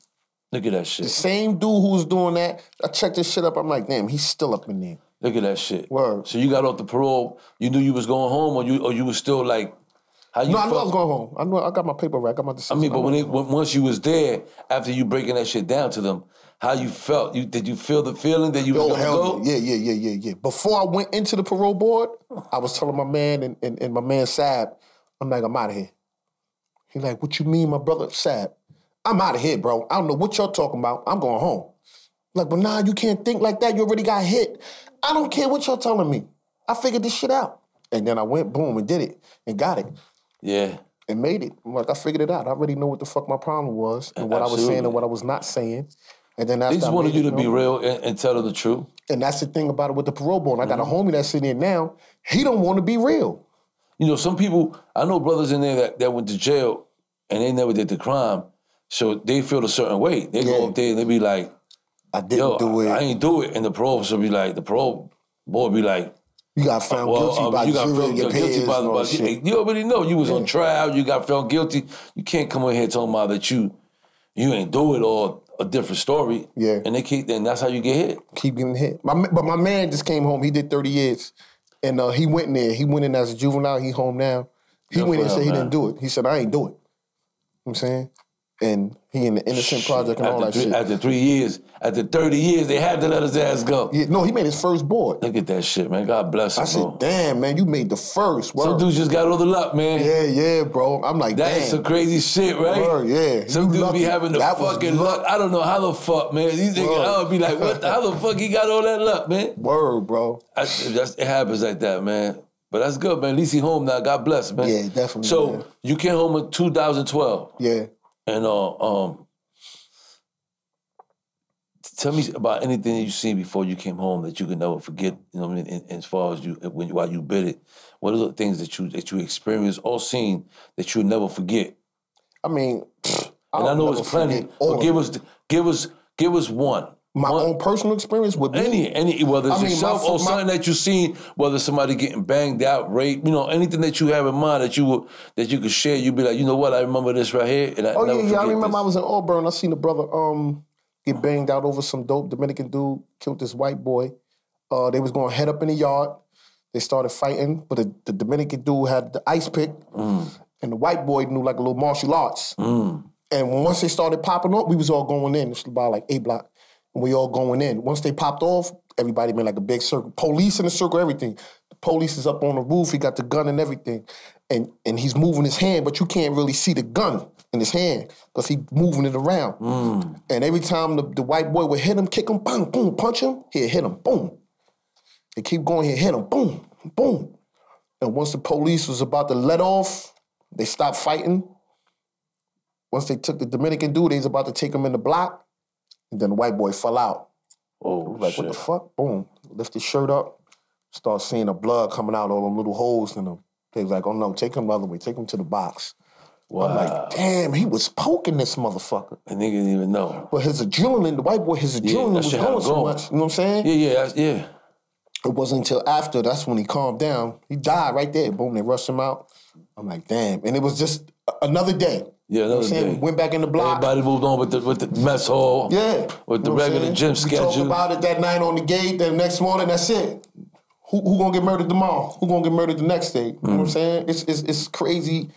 Look at that shit. The same dude who was doing that, I checked this shit up. I'm like, damn, he's still up in there. Look at that shit. Word. So you got off the parole. You knew you was going home, or you or you was still like how you No, I knew I was going home. I knew I got my paper. I got my I mean, but when it when, once you was there, after you breaking that shit down to them, how you felt? You did you feel the feeling that you was Oh gonna hell go? yeah, yeah, yeah, yeah, yeah. Before I went into the parole board, I was telling my man and, and, and my man Sab, I'm like, I'm out of here. He like, what you mean, my brother Sab? I'm out of here, bro. I don't know what y'all talking about. I'm going home. Like, but nah, you can't think like that. You already got hit. I don't care what y'all telling me. I figured this shit out. And then I went, boom, and did it and got it Yeah. and made it. I'm like, I figured it out. I already know what the fuck my problem was and what I was saying and what I was not saying. And then that's They just wanted you to be real and, and tell them the truth. and that's the thing about it with the parole board. And I got Mm-hmm. a homie that's sitting there now. He don't want to be real. You know, some people I know brothers in there that, that went to jail and they never did the crime, so they feel a certain way. They Yeah. go up there and they be like, I didn't "Yo, do it. I ain't do it," and the parole officer be like, the parole boy be like, you got found Well, guilty um, by you got found guilty by, shit. you already know you was on trial. You got found guilty. You can't come in here talking about that you you ain't do it or a different story. Yeah. and they keep and that's how you get hit. Keep getting hit. My, but my man just came home. He did 30 years. And uh, he went in there. He went in as a juvenile. He home now. He Good went in and said he didn't do it. He said, I ain't do it. You know what I'm saying? And he in the Innocent Project and all after that three, shit. After three years, after thirty years, they had to let his ass go. Yeah, no, he made his first board. Look at that shit, man. God bless him, I said, bro. damn, man, you made the first. Some Word. dudes just got all the luck, man. Yeah, yeah, bro. I'm like, That damn. is some crazy shit, right? Word, yeah. Some dudes be having the That fucking luck. I don't know how the fuck, man. These niggas. I would be like, what? The, how the fuck he got all that luck, man? Word, bro. I, that's, it happens like that, man. But that's good, man. At least he home now. God bless, man. Yeah, definitely, So man. you came home in 2012, Yeah. And uh, um, tell me about anything that you seen before you came home that you can never forget. You know, what I mean, as far as you when while you bid it, what are the things that you that you experienced or seen that you'll never forget? I mean, pfft, And I know it's plenty, but give us give us give us one. My own personal experience with. Any, any, whether it's I mean, yourself my- or my- something that you've seen, whether somebody getting banged out, raped, you know, anything that you have in mind that you would, that you could share, you'd be like, you know what, I remember this right here, and I Oh yeah, yeah. I remember I this. was in Auburn. I seen a brother um get banged out over some dope Dominican dude killed this white boy. Uh, they was going head up in the yard. They started fighting, but the, the Dominican dude had the ice pick, Mm. and the white boy knew like a little martial arts. And once they started popping up, we was all going in. It's about like A block. We all going in. Once they popped off, everybody made like a big circle. Police in the circle, everything. The police is up on the roof. He got the gun and everything. And and he's moving his hand, but you can't really see the gun. in his hand because he's moving it around. Mm. And every time the, the white boy would hit him, kick him, boom, boom, punch him, he'd hit him, boom. They keep going, he'd hit him, boom, boom. And once the police was about to let off, they stopped fighting. Once they took the Dominican dude, they was about to take him in the block. And then the white boy fell out. Oh Like, shit. what the fuck? Boom. Lift his shirt up. Start seeing the blood coming out, all them little holes in him. They was like, oh no, take him the other way. Take him to the box. Wow. I'm like, damn, he was poking this motherfucker. a nigga didn't even know. But his adrenaline, the white boy, his adrenaline that was going so much. You know what I'm saying? Yeah, yeah, yeah. It wasn't until after, that's when he calmed down. He died right there. Boom, they rushed him out. I'm like, damn. And it was just another day. Yeah, You know I'm saying? day. Went back in the block. Everybody moved on with the with the mess hall. Yeah. With the You know regular gym We talked schedule. about it that night on the gate. Then the next morning, that's it. Who, who gonna get murdered tomorrow? Who gonna get murdered the next day? You know Mm. what I'm saying? It's it's, it's crazy.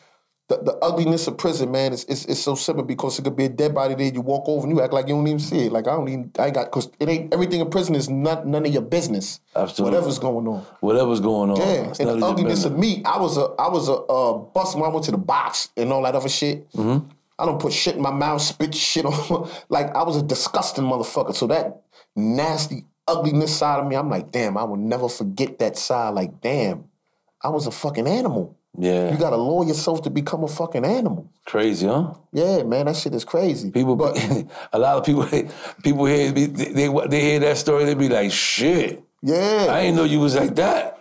The, the ugliness of prison, man, it's, it's it's so simple because it could be a dead body there. You walk over and you act like you don't even see it. Like I don't even. I ain't got because it ain't everything in prison is not none of your business. Absolutely. Whatever's going on. Whatever's going on. Yeah, it's and the ugliness of me, I was a I was a uh, bust when I went to the box and all that other shit. Mm-hmm. I don't put shit in my mouth, spit shit on. like I was a disgusting motherfucker. So that nasty ugliness side of me, I'm like, damn, I will never forget that side. Like, damn, I was a fucking animal. Yeah. You gotta lower yourself to become a fucking animal. Crazy, huh? Yeah, man, that shit is crazy. People, but a lot of people, people hear they, they they hear that story, they be like, "Shit, yeah, I didn't know you was like that."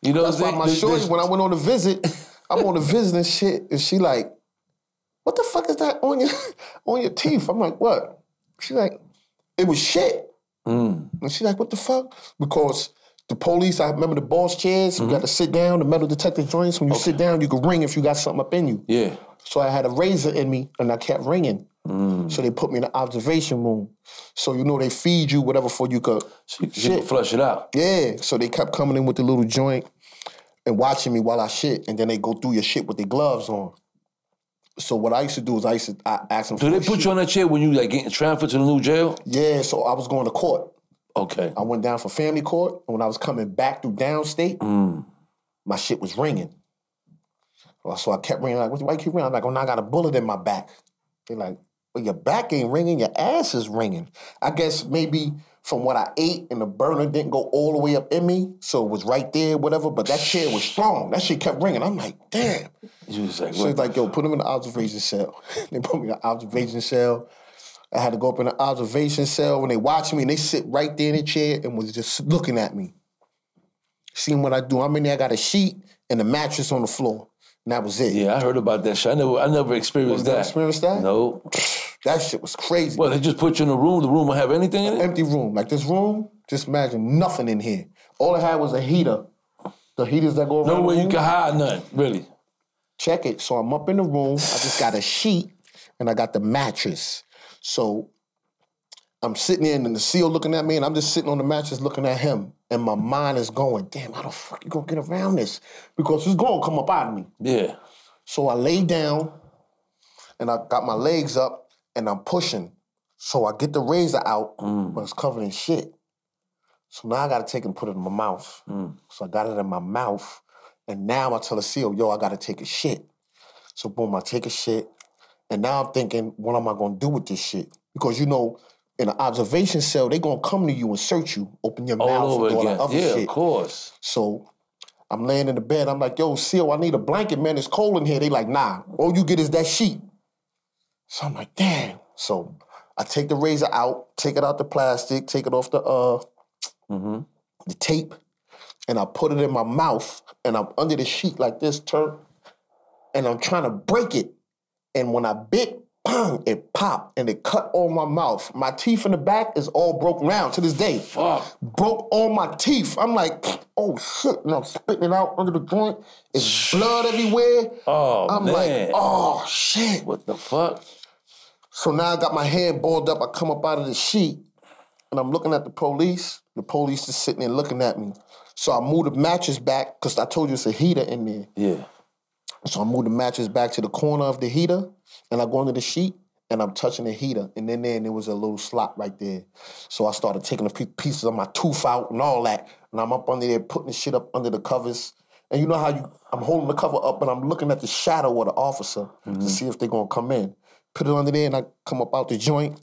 You know, That's why they- my they- shorty, they- when I went on a visit, I'm on a visit and shit, and she like, what the fuck is that on your on your teeth? I'm like, what? She like, it was shit. Mm. And she like, what the fuck? Because the police, I remember the boss chairs, you got to sit down, the metal detector joints. When you sit down, you can ring if you got something up in you. yeah, So I had a razor in me and I kept ringing. Mm. So they put me in the observation room. So you know they feed you whatever for you could. she, she Shit. flush it out. Yeah. So they kept coming in with the little joint and watching me while I shit, and then they go through your shit with their gloves on. So what I used to do is I used to I ask them. Do they put sheet. you on that chair when you like getting transferred to the new jail? Yeah. So I was going to court. Okay. I went down for family court, and when I was coming back through downstate, Mm. my shit was ringing. So I kept ringing like, why you keep ringing? I'm like, oh, now I got a bullet in my back. They're like, well, your back ain't ringing, your ass is ringing. I guess maybe from what I ate and the burner didn't go all the way up in me, so it was right there, whatever. But that chair was strong. That shit kept ringing. I'm like, damn. You was like, like, yo, put him in the observation cell. they put me in the observation cell. I had to go up in the observation cell when they watch me and they sit right there in the chair and was just looking at me. Seeing what I do. I'm in there, I got a sheet and a mattress on the floor. And that was it. yeah, I heard about that shit. I never, I never experienced that. experienced that? No. That shit was crazy. Well, they just put you in a room. The room will have anything in it. Empty room. Like this room, just imagine nothing in here. All I had was a heater. The heaters that go around. Way you can hide nothing. Really. check it. So I'm up in the room. I just got a sheet and I got the mattress. So I'm sitting there and the seal looking at me, and I'm just sitting on the mattress looking at him. And my mind is going, damn, how the fuck you gonna get around this? Because it's gonna come up out of me. Yeah. So I lay down and I got my legs up and I'm pushing. So I get the razor out, mm. but it's covered in shit. So now I gotta take and put it in my mouth. Mm. So I got it in my mouth. And now I tell the seal, yo, I gotta take a shit. So boom, I take a shit. And now I'm thinking, what am I gonna do with this shit? Because you know, in an observation cell, they're gonna come to you and search you, open your mouth and all that other Yeah, shit. of course. So I'm laying in the bed. I'm like, yo, Seal, I need a blanket, man. It's cold in here. They like, nah, all you get is that sheet. So I'm like, damn. So I take the razor out, take it out the plastic, take it off the uh Mhm. the tape, and I put it in my mouth, and I'm under the sheet like this, turn, and I'm trying to break it. And when I bit, bang, it popped and it cut all my mouth. My teeth in the back is all broke down to this day Fuck. broke all my teeth. I'm like, oh shit, and I'm spitting it out under the joint. It's blood everywhere. Oh, I'm man. like, oh shit. What the fuck? So now I got my hand balled up. I come up out of the sheet and I'm looking at the police. The police is sitting there looking at me. So I move the mattress back because I told you it's a heater in there. Yeah. So I move the mattress back to the corner of the heater and I go under the sheet and I'm touching the heater. And then then there was a little slot right there. So I started taking the pieces of my tooth out and all that. And I'm up under there putting the shit up under the covers. And you know how you I'm holding the cover up and I'm looking at the shadow of the officer to mm-hmm. see if they're gonna come in. Put it under there and I come up out the joint.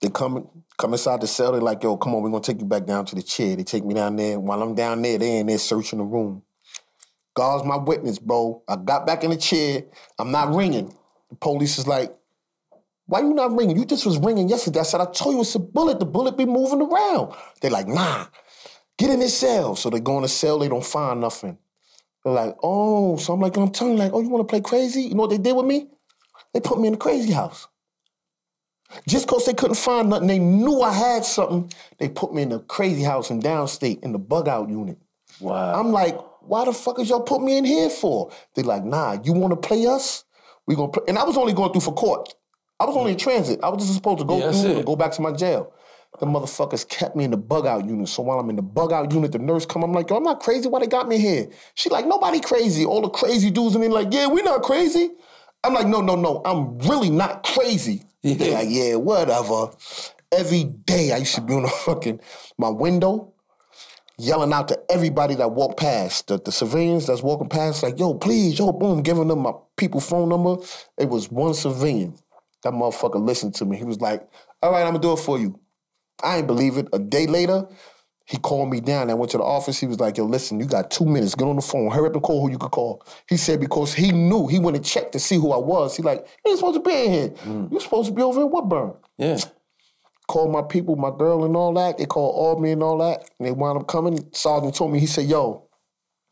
They come come inside the cell. They're like, yo, come on, we're gonna take you back down to the chair. They take me down there. While I'm down there, they in there searching the room. God's my witness, bro. I got back in the chair. I'm not ringing. The police is like, why you not ringing? You just was ringing yesterday. I said, I told you it's a bullet. The bullet be moving around. They're like, nah, get in this cell. So they go in the cell, they don't find nothing. They're like, oh, so I'm like, I'm telling you, like, oh, you want to play crazy? You know what they did with me? They put me in the crazy house. Just because they couldn't find nothing, they knew I had something, they put me in the crazy house in downstate in the bug out unit. Wow. I'm like, why the fuck is y'all put me in here for? They like, nah, you want to play us? We gonna play. And I was only going through for court. I was only in transit. I was just supposed to go Yeah, through and go back to my jail. The motherfuckers kept me in the bug out unit. So while I'm in the bug out unit, the nurse come. I'm like, yo, I'm not crazy. Why they got me here? She like, nobody crazy. All the crazy dudes and there like, yeah, we not crazy. I'm like, no, no, no. I'm really not crazy. They Yeah. like, yeah, whatever. Every day I used to be on the fucking my window yelling out to everybody that walked past, the, the civilians that's walking past, like, yo, please, yo, boom, giving them my people phone number. It was one civilian. That motherfucker listened to me. He was like, all right, I'm gonna do it for you. I ain't believe it. A day later, he called me down. I went to the office. He was like, yo, listen, you got two minutes. Get on the phone. Hurry up and call who you could call. He said because he knew, he went and checked to see who I was. He like, you ain't supposed to be in here. Mm. You supposed to be over in Woodbourne yeah. Called my people, my girl and all that. They called Albany and all that. And they wound up coming. Sergeant told me, he said, yo,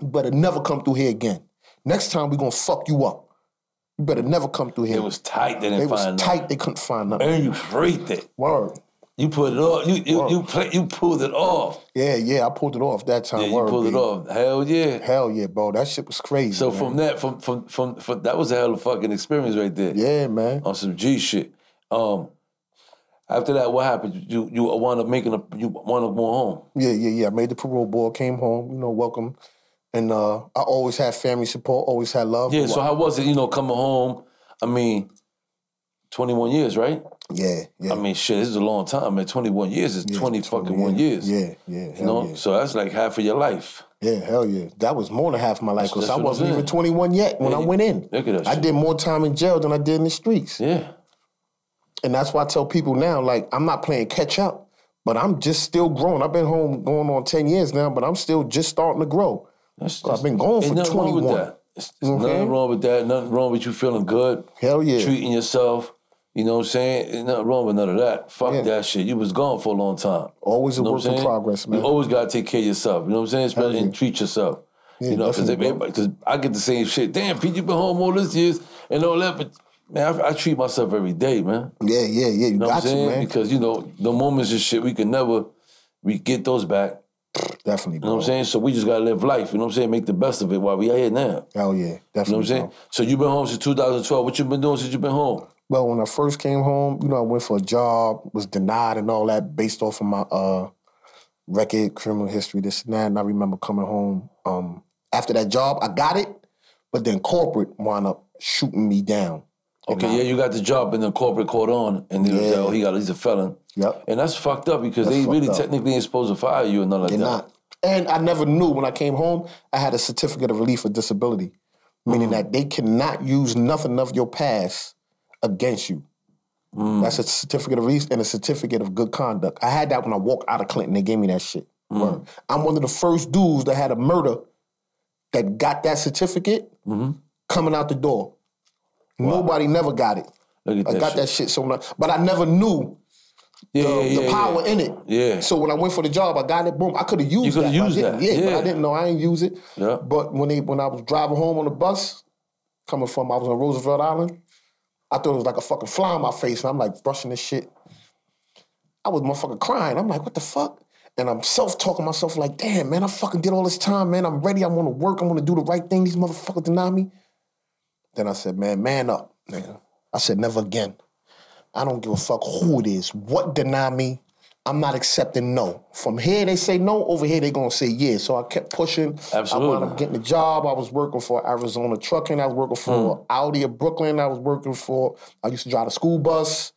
you better never come through here again. Next time we gonna fuck you up. You better never come through here. It was tight. They they didn't was find tight, nothing. they couldn't find nothing. And you breathed it. Word. You put it off. You you you, play, you pulled it off. Yeah, yeah, I pulled it off that time. Yeah, you Word, pulled it off. Hell yeah. Hell yeah, bro. That shit was crazy. So man. from that, from, from from from that was a hell of a fucking experience right there. Yeah, man. On some G shit. Um, after that, what happened? You you wound up making a you wound up going home. Yeah, yeah, yeah. I made the parole board, came home, you know, welcome. And uh, I always had family support, always had love. Yeah. So how was it? You know, coming home. I mean, twenty one years, right? yeah, yeah. I mean, shit, this is a long time, man. Twenty one years is yeah, twenty fucking one years. Yeah, yeah. You know, yeah. so that's like half of your life. Yeah, hell yeah. That was more than half of my life because I wasn't even 21 yet when Yeah, I went in. look at that I shit. did more time in jail than I did in the streets. Yeah. And that's why I tell people now, like, I'm not playing catch up, but I'm just still growing. I've been home going on 10 years now, but I'm still just starting to grow. That's, I've been going for nothing wrong with 21. that. It's, it's Okay. nothing wrong with that. Nothing wrong with you feeling good, Hell yeah. treating yourself. You know what I'm saying? Ain't nothing wrong with none of that. Fuck Yeah. that shit. You was gone for a long time. Always a You know work in progress, man. You always gotta take care of yourself. You know what I'm saying? Especially and treat yourself. Yeah, you know, because I get the same shit. Damn, Pete, you been home all this years and all that, but man, I, I treat myself every day, man. Yeah, yeah, yeah. You You know what I'm got you, saying? man. Because you know the moments and shit we can never we get those back. Definitely, You know what I'm saying? So we just gotta live life. You know what I'm saying? Make the best of it while we are here now. Hell yeah, definitely. You know what I'm saying? bro. So you've been home since 2012. What you been doing since you've been home? Well, when I first came home, you know, I went for a job, was denied and all that based off of my uh record, criminal history, this and that. And I remember coming home. Um, after that job, I got it, but then corporate wound up shooting me down. Okay, yeah, you got the job and the corporate caught on and they Yeah. like, oh, he got he's a felon. Yep. And that's fucked up because That's they really up. technically ain't supposed to fire you and nothing like They're that. not. And I never knew when I came home, I had a certificate of relief for disability, meaning mm. that they cannot use nothing of your past against you. Mm. That's a certificate of release and a certificate of good conduct. I had that when I walked out of Clinton. They gave me that shit. Mm. Word. I'm one of the first dudes that had a murder that got that certificate mm-hmm. coming out the door. Nobody never got it. Look at I that got shit. that shit so when I, but I never knew the, yeah, the yeah, power yeah. in it. Yeah. So when I went for the job, I got it. Boom. I could have used You but I used that. Yeah, but I didn't know. I ain't use it. Yeah. But when they when I was driving home on the bus, coming from I was on Roosevelt Island, I thought it was like a fucking fly on my face, and I'm like brushing this shit. I was motherfucking crying. I'm like, what the fuck? And I'm self-talking myself like, damn, man, I fucking did all this time, man. I'm ready. I want to work. I want to do the right thing. These motherfuckers deny me. Then I said, man, man up. nigga. I said, never again. I don't give a fuck who it is. What deny me? I'm not accepting no. From here they say no, over here they gonna say yeah. So I kept pushing. Absolutely. I wound up getting a job. I was working for Arizona Trucking. I was working for Audi of Brooklyn. I was working for. I used to drive a school bus.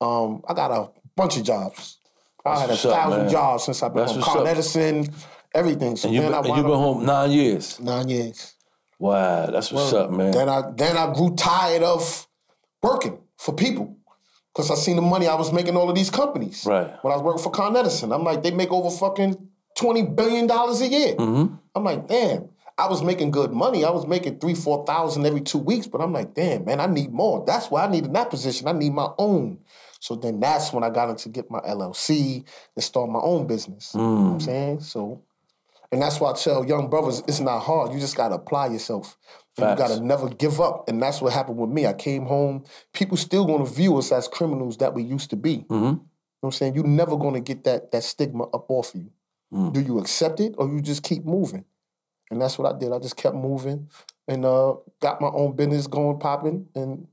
Um, I got a bunch of jobs. I had a what's up, thousand jobs since I've been That's on what's Con. Edison, everything. So And you've been, you been home nine years. nine years. Wow, that's what's up, man. Then I then I grew tired of working for people because I seen the money I was making all of these companies. Right. When I was working for Con Edison, I'm like, they make over fucking twenty billion dollars a year. Mm-hmm. I'm like, damn. I was making good money. I was making three, four thousand every two weeks, but I'm like, damn, man, I need more. That's why I need in that position. I need my own. So then that's when I got into get my LLC and start my own business. You know what Mm. I'm saying? So, and that's why I tell young brothers, it's not hard. You just gotta apply yourself. And you gotta never give up. And that's what happened with me. I came home, people still gonna view us as criminals that we used to be. Mm-hmm. You know what I'm saying? You're never gonna get that that stigma up off of you. Mm. Do you accept it or you just keep moving? And that's what I did. I just kept moving and uh, got my own business going, popping, and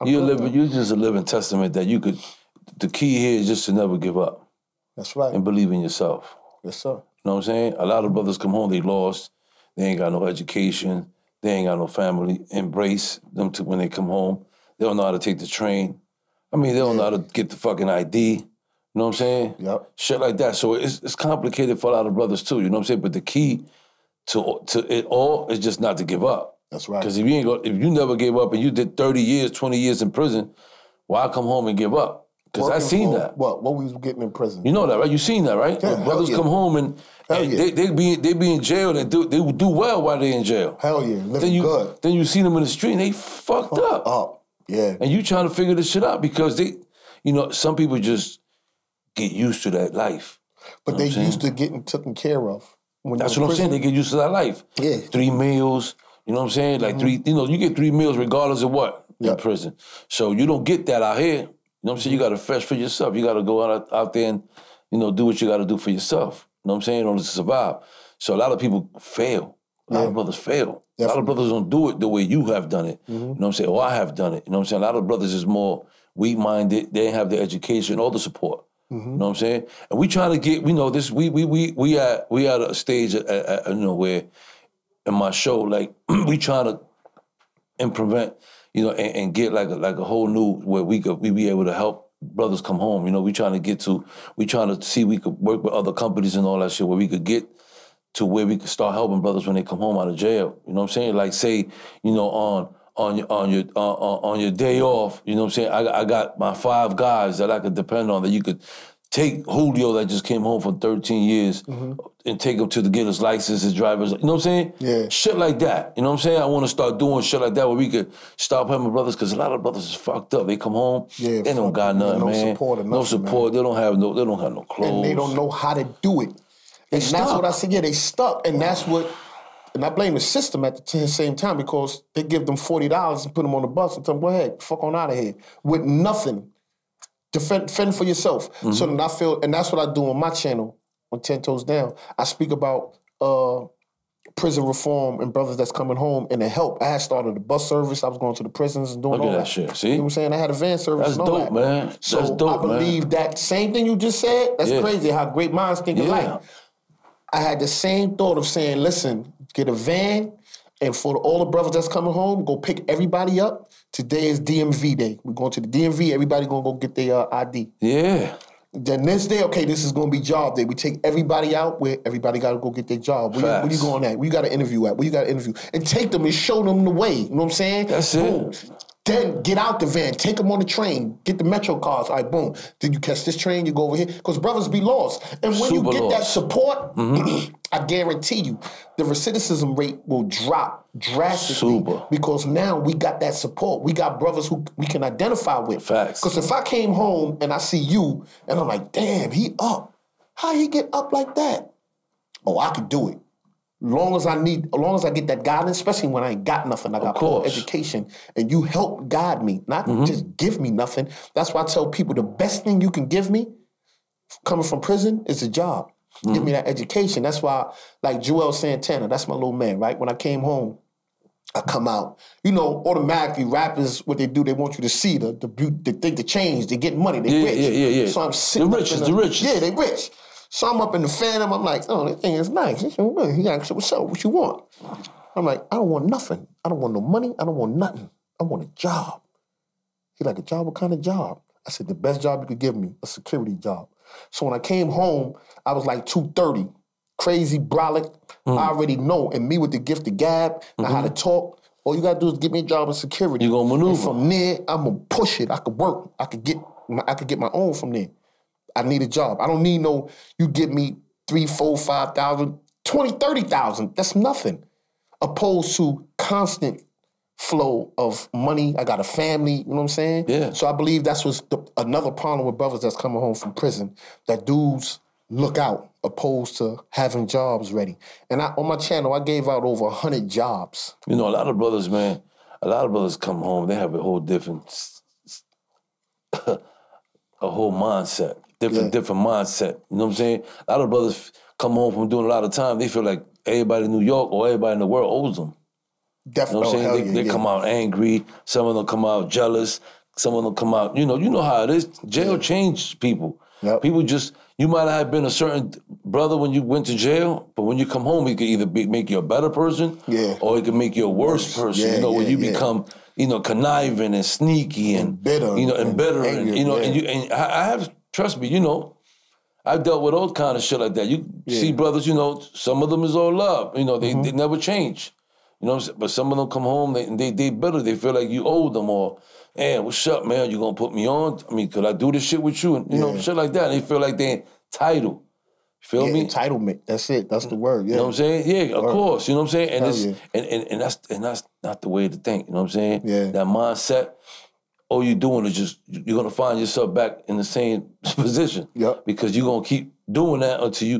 I'm You good live. now. You just a living testament that you could. The key here is just to never give up That's right. and believe in yourself. Yes, sir. You know what I'm saying? A lot of brothers come home, they lost. They ain't got no education. They ain't got no family. Embrace them to when they come home. They don't know how to take the train. I mean, they don't know how to get the fucking ID. You know what I'm saying? Yep. Shit like that. So it's it's complicated for a lot of brothers too. You know what I'm saying? But the key to to it all is just not to give up. That's right. Because if you ain't go, if you never gave up and you did 30 years, 20 years in prison, why come home and give up? Because I seen for that. What? What we was getting in prison? You know that, right? You seen that, right? Yeah, brothers yeah. come home and, and yeah. they they be they be in jail and do they do well while they in jail. Hell yeah, living Then you good. then you see them in the street and they fucked up. Up. Yeah. And you trying to figure this shit out because they, you know, some people just get used to that life. But they I'm saying? used to getting taken care of. When That's what I'm saying. They get used to that life. Yeah. Mm-hmm. Three meals. You know what I'm saying? Like three. You know, you get three meals regardless of what in prison. So you don't get that out here. You know what I'm saying? You got to fresh for yourself. You got to go out out there and you know do what you got to do for yourself. You know what I'm saying? In order to survive. So a lot of people fail. A lot of brothers fail. A lot of brothers don't do it the way you have done it. You know what I'm saying? Or I have done it. You know what I'm saying? A lot of brothers is more weak minded. They ain't have the education or the support. You know what I'm saying? And we trying to get, we know this, we we we we at we at a stage uh, uh, you know where in my show, like we trying to implement, you know, and, and get like a, like a whole new where we could we be able to help brothers come home. You know, we trying to get to, we trying to see we could work with other companies and all that shit where we could get to where we could start helping brothers when they come home out of jail. You know what I'm saying? Like say, you know, on on your on your uh, on on your day off, you know what I'm saying? I, I got my five guys that I could depend on that you could take Julio that just came home for 13 years mm-hmm. and take him to the get his license, his driver's, you know what I'm saying? Yeah. Shit like that. You know what I'm saying? I want to start doing shit like that where we could stop helping brothers because a lot of brothers is fucked up. They come home, Yeah, they don't got man. nothing, No man. support or no nothing, support. They don't have no. They don't have no clothes. and they don't know how to do it. They And that's what I said. Yeah, they stuck, and that's what. And I blame the system at the t- same time because they give them forty dollars and put them on the bus and tell them, "Go ahead, fuck on out of here," with nothing. Defend, fend for yourself. Mm-hmm. So then I feel, and that's what I do on my channel on Ten Toes Down. I speak about uh, prison reform and brothers that's coming home and the help. I had started a bus service. I was going to the prisons and doing Look all at that. that shit. You See, know what I'm saying? I had a van service. That's dope, that. man. So That's dope, I man. believe that same thing you just said. That's Yeah. crazy how great minds think Yeah. alike. I had the same thought of saying, listen, get a van, and for all the brothers that's coming home, go pick everybody up. Today is DMV day. We're going to the DMV. Everybody gonna go get their uh, ID. yeah. Then next day, okay, this is gonna be job day. We take everybody out where everybody gotta go get their job. Where, you, where you going at? Where you got to interview at? Where you got to interview? And take them and show them the way. You know what I'm saying? That's it. Boom. Then get out the van, take them on the train, get the MetroCards. All right, boom. Did you catch this train? You go over here because brothers be lost. And when Super you get that lost. support, I guarantee you, the recidivism rate will drop drastically Super. because now we got that support. We got brothers who we can identify with. Facts. Because if I came home and I see you and I'm like, damn, he up. How he get up like that? Oh, I could do it. Long as I need, as long as I get that guidance, especially when I ain't got nothing, I got poor education, and you help guide me, not Mm-hmm. just give me nothing. That's why I tell people the best thing you can give me, coming from prison, is a job. Give Mm-hmm. me that education. That's why, like Juelz Santana, that's my little man, right? When I came home, I come out. You know, automatically rappers, what they do, they want you to see the the beauty, they think the change, they get money, they Yeah, rich. yeah, yeah, yeah. So I'm sitting The in the richest. Yeah, they rich. So I'm up in the phantom. I'm like, oh, that thing is nice. This is good. He asked, what's up? What you want? I'm like, I don't want nothing. I don't want no money. I don't want nothing. I want a job. He like, a job? What kind of job? I said, the best job you could give me, a security job. So when I came home, I was like 230. crazy brolic. Mm. I already know. And me with the gift of gab and how to talk. All you gotta do is give me a job in security. Mm-hmm. You gonna maneuver. And from there, I'm gonna push it. I could work. I could get. My, I could get my own from there. I need a job. I don't need no. You give me three, four, five thousand, twenty, thirty thousand. That's nothing. Opposed to constant flow of money. I got a family. You know what I'm saying? Yeah. So I believe that's what's the, another problem with brothers that's coming home from prison. That dudes look out opposed to having jobs ready. And I, on my channel, I gave out over hundred jobs. You know, a lot of brothers, man, a lot of brothers come home, they have a whole different, a whole mindset, different, Yeah. different mindset. You know what I'm saying? A lot of brothers come home from doing a lot of time, they feel like everybody in New York or everybody in the world owes them. You know Definitely. what I'm oh, saying? they yeah, they yeah. come out angry, some of them come out jealous, some of them come out, you know, you know how it is. Jail changed people. Yep. People just, you might have been a certain brother when you went to jail, but when you come home, it could either be, make you a better person Yeah. or it could make you a worse person. Yeah, you know, when you yeah. become, you know, conniving and sneaky and, bitter you know, and, and bitter, and, you know, yeah. and you and I, I have trust me, you know, I've dealt with all kind of shit like that. You see brothers, you know, some of them is all love. You know, they, Mm-hmm. they never change. You know, what I'm saying? but some of them come home, they they they bitter. They feel like you owe them or, man, what's up, man? You gonna put me on? I mean, could I do this shit with you? And you know, shit like that. And they feel like they entitled. Feel Yeah, me? entitlement. That's it. That's the word. Yeah. You know what I'm saying? Yeah, of Word. course. You know what I'm saying? And Hell it's yeah. and, and and that's and that's not the way to think. You know what I'm saying? Yeah. That mindset. All you're doing is just you're gonna find yourself back in the same position. Yep. Because you're gonna keep doing that until you,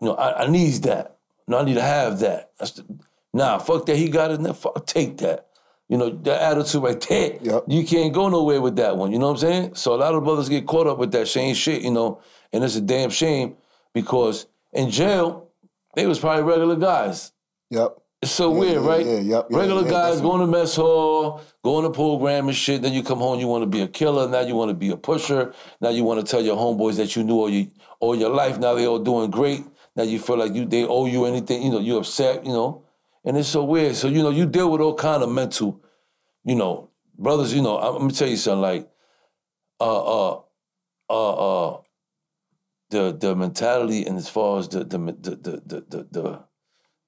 you know, I, I need that. No, I need to have that. That's the, nah, fuck that. He got it. Now, fuck, take that. You know, that attitude right there. Yep. You can't go nowhere with that one. You know what I'm saying? So a lot of brothers get caught up with that same shit, you know, and it's a damn shame because in jail, they was probably regular guys. Yep. It's so Yeah, weird, yeah, right? yeah, yep, yeah, Regular guys going to mess hall, going to program and shit. Then you come home, you want to be a killer. Now you want to be a pusher. Now you want to tell your homeboys that you knew all your all your life. Now they all doing great. Now you feel like you they owe you anything. You know, you upset. You know, and it's so weird. So you know, you deal with all kind of mental, you know, brothers. You know, I'm, I'm gonna tell you something. Like, uh, uh, uh, uh, the the mentality and as far as the the the the the the,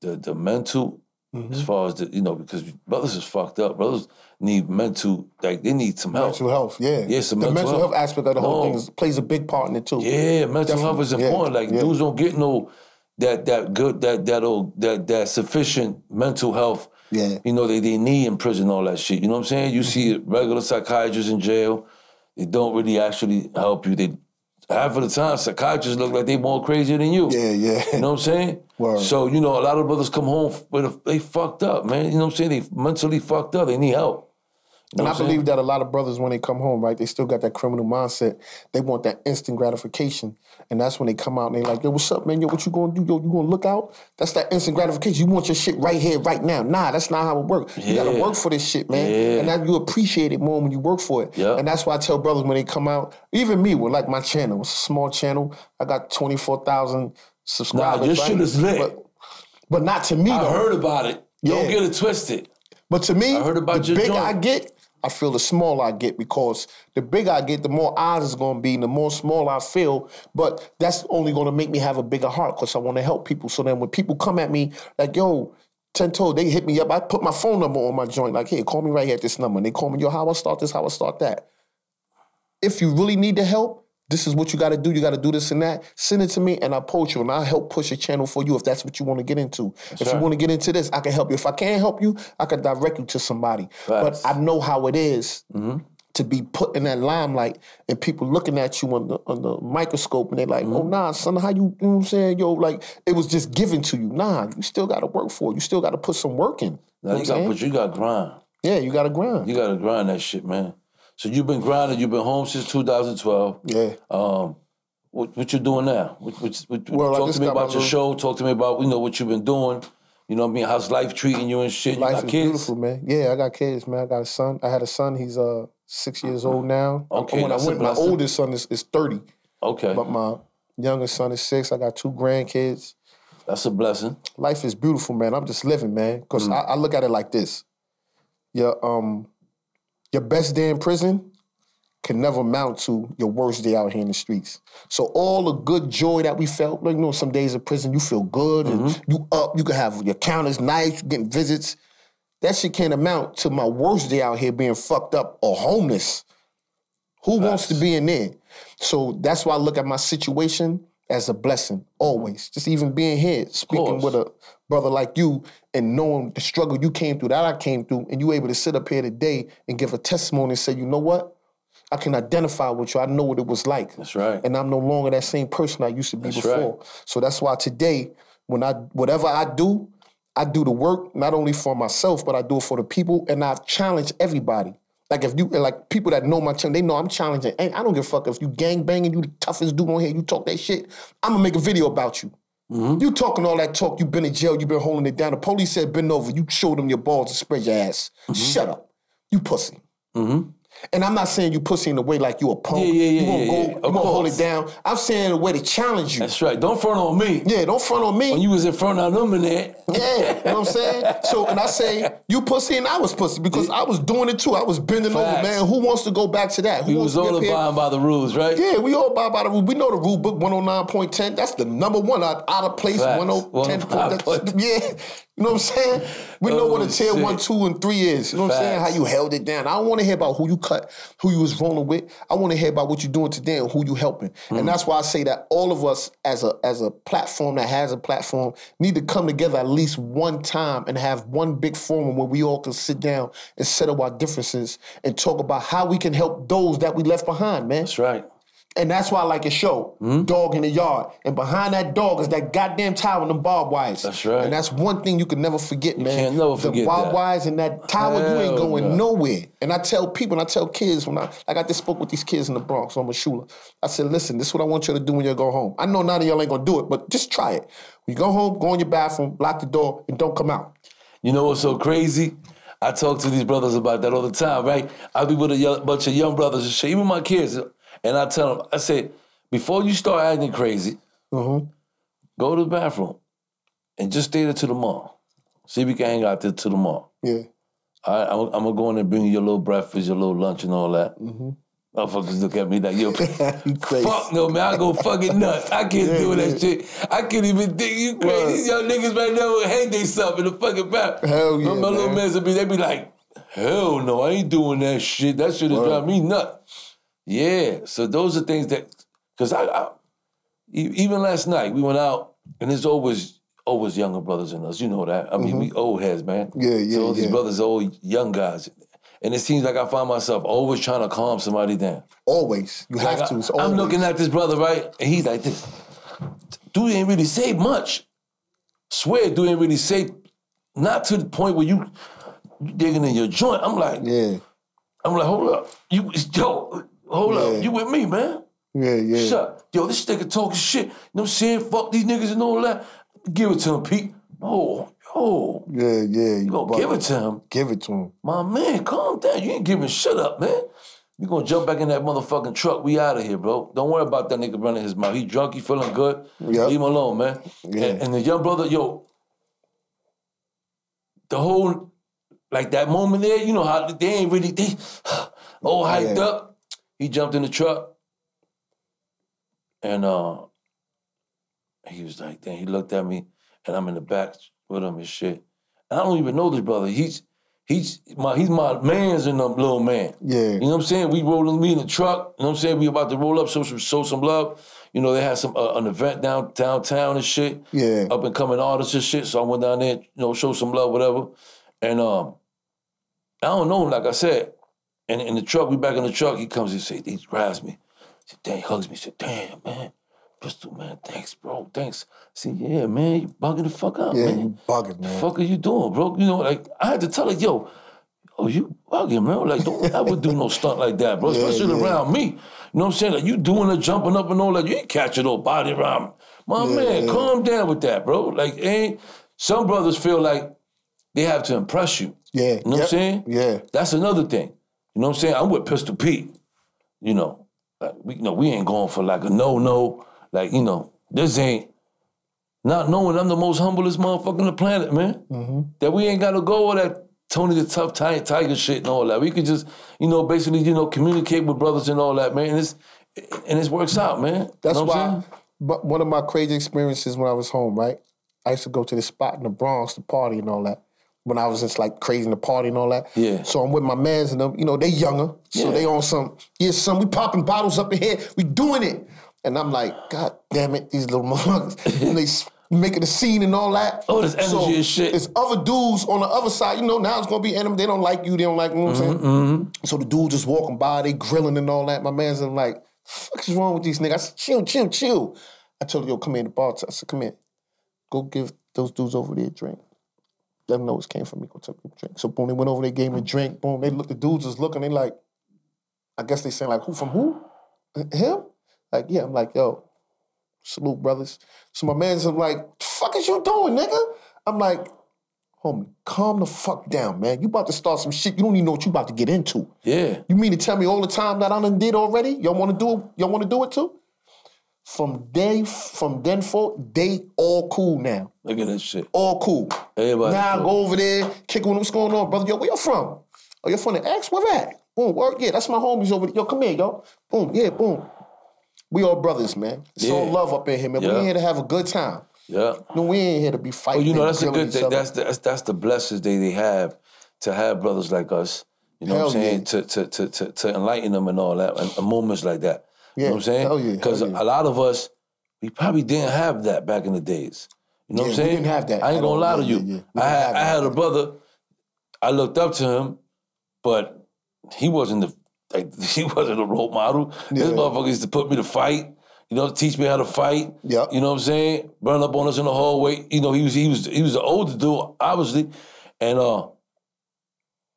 the, the, mental Mm-hmm. as far as the you know because brothers is fucked up brothers need mental like they need some help Mental health. Yeah. Yeah, some the mental mental health. health aspect of the whole No. thing is, plays a big part in it too. yeah mental health is Definitely. Yeah, important like yeah. dudes don't get no that that good that that old that that sufficient mental health Yeah. you know they, they need in prison all that shit you know what I'm saying you see Mm-hmm. regular psychiatrists in jail they don't really actually help you they half of the time psychiatrists look like they more crazy than you Yeah, yeah. You know what I'm saying? Word. So, you know, a lot of brothers come home with a, they fucked up, man. You know what I'm saying? They mentally fucked up. They need help. And I what I'm saying? believe that a lot of brothers, when they come home, right, they still got that criminal mindset. They want that instant gratification. And that's when they come out and they like, yo, what's up, man? Yo, what you gonna do? Yo, you gonna look out? That's that instant gratification. You want your shit right here, right now. Nah, that's not how it works. You gotta work for this shit, man. Yeah. And that you appreciate it more when you work for it. Yeah. And that's why I tell brothers when they come out, even me with like my channel, it's a small channel. I got 24,000 subscribers. Nah, your right? shit is lit. But, but not to me, I though. heard about it. Don't get it twisted. But to me, I heard about the bigger joint. I get, I feel the smaller I get because the bigger I get, the more eyes it's going to be, and the more small I feel. But that's only going to make me have a bigger heart because I want to help people. So then when people come at me like, yo, ten toe, they hit me up. I put my phone number on my joint. Like, hey, call me right here at this number. And they call me, yo, how I start this, how I start that. If you really need the help, this is what you got to do. You got to do this and that. Send it to me, and I'll post you, and I'll help push a channel for you if that's what you want to get into. if you want to get into this, I can help you. If I can't help you, I can direct you to somebody. Facts. But I know how it is mm-hmm. to be put in that limelight and people looking at you on the on the microscope, and they're like, "Oh mm-hmm. nah, son, how you? You know what I'm saying, yo? Like it was just given to you. Nah, you still got to work for it. You still got to put some work in. Now You you know what I'm got, but you got grind. Yeah, you got to grind. You got to grind that shit, man. So you've been grinding. You've been home since 2012. Yeah. Um, what, what you doing now? What, what, what, Well, talk to me about your show. Talk to me about you know what you've been doing. You know what I mean? How's life treating you and shit? You Life got is kids? beautiful, man. Yeah, I got kids, man. I got a son. I had a son. He's uh six years old now. Okay, when I went, my oldest son is, is thirty, Okay, but my youngest son is six. I got two grandkids. that's a blessing. life is beautiful, man. I'm just living, man. Because Mm. I, I look at it like this: Yeah, um, your best day in prison can never amount to your worst day out here in the streets. So all the good joy that we felt, like you know, some days in prison you feel good and Mm-hmm. you up, you can have your counters nice, getting visits. That shit can't amount to my worst day out here being fucked up or homeless. Who wants to be in there? So that's why I look at my situation as a blessing, always. Just even being here, speaking with a brother like you and knowing the struggle you came through, that I came through, and you able to sit up here today and give a testimony and say, you know what? I can identify with you. I know what it was like. That's right. And I'm no longer that same person I used to be That's before. So that's why today, when I whatever I do, I do the work not only for myself, but I do it for the people, and I challenge everybody. Like if you like people that know my channel, they know I'm challenging. And I don't give a fuck if you gang banging, you the toughest dude on here, you talk that shit. I'm gonna make a video about you. Mm-hmm. You talking all that talk, you been in jail, you been holding it down. The police said bend over, you showed them your balls and spread your ass. Mm-hmm. Shut up. You pussy. And I'm not saying you pussy in the way like you a punk. Yeah, yeah, yeah, you gonna yeah, go, yeah. you Of gonna hold it down. I'm saying in a way to challenge you. That's right. Don't front on me. yeah, don't front on me. When you was in front of them in there. Yeah, you know what I'm saying? So, and I say, you pussy and I was pussy because I was doing it too. I was bending over, man. Who wants to go back to that? Who We wants was all abiding by the rules, right? Yeah, we all abide by the rule. We know the rule book 109.10. That's the number one out, out of place. Facts. 110. 109.10. Yeah. You know what I'm saying? We know what Oh, a tier shit. one, two, and three is. You know what I'm saying? How you held it down. I don't want to hear about who you cut, who you was rolling with. I want to hear about what you're doing today and who you helping. Mm. And that's why I say that all of us as a as a platform that has a platform need to come together at least one time and have one big forum where we all can sit down and settle our differences and talk about how we can help those that we left behind, man. That's right. And that's why I like your show, Hmm? Dog in the Yard. And behind that dog is that goddamn tower and the barbed wires. That's right. And that's one thing you can never forget, man. can't never the forget barbed that. wires and that tower, you ain't going no. nowhere. And I tell people, and I tell kids when I like I just spoke with these kids in the Bronx on Mashula. I said, listen, this is what I want you to do when you go home. I know none of y'all ain't gonna do it, but just try it. When you go home, go in your bathroom, lock the door, and don't come out. You know what's so crazy? I talk to these brothers about that all the time, right? I be with a bunch of young brothers and shit, even my kids, and I tell them, I say, before you start acting crazy, Mm-hmm. go to the bathroom and just stay there till the mall. See if we can hang out there till the mall. Yeah. All right, I'm, I'm gonna go in and bring you your little breakfast, your little lunch, and all that. Mm-hmm. Motherfuckers look at me like, yo, You crazy. fuck no, man. I go fucking nuts. I can't Yeah, do that yeah. shit. I can't even think you crazy. These young niggas right now will hang themselves in the fucking bathroom. Hell yeah, My little man. mans would be, they be like, hell no, I ain't doing that shit. That shit is driving me nuts. Yeah, so those are things that, because I, even last night, we went out, and there's always, always younger brothers in us. You know that. I mean, we old heads, man. Mm-hmm. Yeah, yeah, So all these yeah. brothers are all young guys. And it seems like I find myself always trying to calm somebody down. Always. You have Like, to. It's I, am looking at this brother, right? And he's like this. Dude ain't really say much. Swear, dude ain't really say, not to the point where you, you digging in your joint. I'm like, Yeah. I'm like, hold up. You yo, hold Yeah. up. You with me, man? Yeah, yeah. Shut. Yo, this nigga talking shit. You know what I'm saying? Fuck these niggas and all that. Give it to him, Pete. No, yo. Yeah, yeah. You gonna give it to him. Give it to him. My man, calm down. You ain't giving shit up, man. You gonna jump back in that motherfucking truck. We out of here, bro. Don't worry about that nigga running his mouth. He drunk, he feeling good. Yep. Leave him alone, man. Yeah. And, and the young brother, yo, the whole, like that moment there, you know how they ain't really, they all hyped Yeah. up. He jumped in the truck. And uh, he was like, then he looked at me, and I'm in the back with him and shit. And I don't even know this brother. He's he's my he's my man's in the little man. Yeah. You know what I'm saying? We rolling me in the truck. You know what I'm saying? We about to roll up, show some show some love. You know, they had some uh, an event down downtown and shit. Yeah. Up and coming artists and shit. So I went down there, you know, show some love, whatever. And um, I don't know him, like I said. And in the truck, we back in the truck, he comes and say, he grabs me. He said, damn, he hugs me. He said, damn, man. Pistol, man, thanks, bro. Thanks. I said, yeah, man, you bugging the fuck out, Yeah, man. you bugging, The man. fuck are you doing, bro? You know, like I had to tell her, yo, oh, you bugging, man. Like, don't ever do no stunt like that, bro. Yeah, Especially yeah. around me. You know what I'm saying? Like you doing the jumping up and all that. You ain't catching no body around. me. My Yeah, man, calm down with that, bro. Like, ain't some brothers feel like they have to impress you. Yeah. You know what I'm saying? Yeah. That's another thing. You know what I'm saying? I'm with Pistol Pete. You know, like we, you know, we ain't going for like a no no. Like you know, this ain't not knowing I'm the most humblest motherfucker on the planet, man. Mm-hmm. That we ain't got to go all that Tony the Tough Ti- Tiger shit and all that. We could just, you know, basically, you know, communicate with brothers and all that, man. And it's and it works out, man. That's You know why. But one of my crazy experiences when I was home, right? I used to go to this spot in the Bronx to party and all that. When I was just like crazy in the party and all that. Yeah. So I'm with my mans and them. You know they younger, so Yeah. they on some. Yeah, son, we popping bottles up in here. We doing it. And I'm like, God damn it, these little motherfuckers. and they making a scene and all that. Oh, there's energy so and shit. It's other dudes on the other side. You know, now it's gonna be enemy. They don't like you. They don't like. You know what I'm saying? Mm-hmm, So the dude just walking by, they grilling and all that. My man's in like, fuck is wrong with these niggas? I said, chill, chill, chill. I told him, yo, come in the bar. I said, come here. Go give those dudes over there a drink. Let them know it came from me. Go take a drink. So boom, they went over, they gave me a drink. Boom, they look, the dudes was looking, they like, I guess they saying like, who from who? Him? Like, yeah. I'm like, yo, salute, brothers. So my man's like, fuck is you doing, nigga? I'm like, homie, calm the fuck down, man. You about to start some shit. You don't even know what you about to get into. Yeah. You mean to tell me all the time that I done did already? Y'all want to do it? Y'all want to do it too? From day from then forth, they all cool now. Look at that shit. All cool. Everybody now cool. go over there, kick with what's going on, brother. Yo, where you from? Oh, you're from the X? Where at? Boom, work. Yeah, that's my homies over there. Yo, come here, yo. Boom, yeah, boom. We all brothers, man. It's all love up in here, man. We Yeah. ain't here to have a good time. Yeah. No, we ain't here to be oh, Well, fighting. you know, that's a good thing. That's the, that's that's the blessings they, they have to have brothers like us. You know what I'm saying? yeah. To, to to to to enlighten them and all that, and, and moments like that. You Yeah, know what I'm saying? yeah, Because a lot of us, we probably didn't have that back in the days. You know what I'm Yeah, we saying? didn't have that I ain't gonna lie to you. I had I had a brother. I looked up to him, but he wasn't the like he wasn't a role model. This motherfucker used to put me to fight. You know, teach me how to fight. Yeah. You know what I'm saying? Run up on us in the hallway. You know, he was he was he was the older dude, obviously, and uh,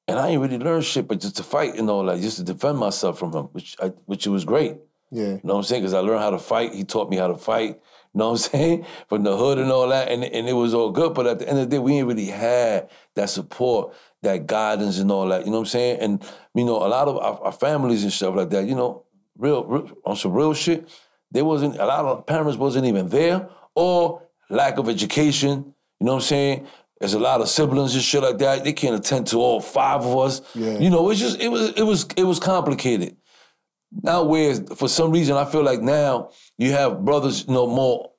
and I ain't really learned shit, but just to fight and all that, just to defend myself from him, which I, which it was great. Yeah. You know what I'm saying? Because I learned how to fight. He taught me how to fight. You know what I'm saying? From the hood and all that, and and it was all good. But at the end of the day, we ain't really had that support, that guidance, and all that. You know what I'm saying? And you know, a lot of our, our families and stuff like that. You know, real, real on some real shit. There wasn't a lot of parents wasn't even there, or lack of education. You know what I'm saying? There's a lot of siblings and shit like that. They can't attend to all five of us. Yeah. You know, it's just it was it was it was complicated. Now, whereas for some reason I feel like now you have brothers, you know, more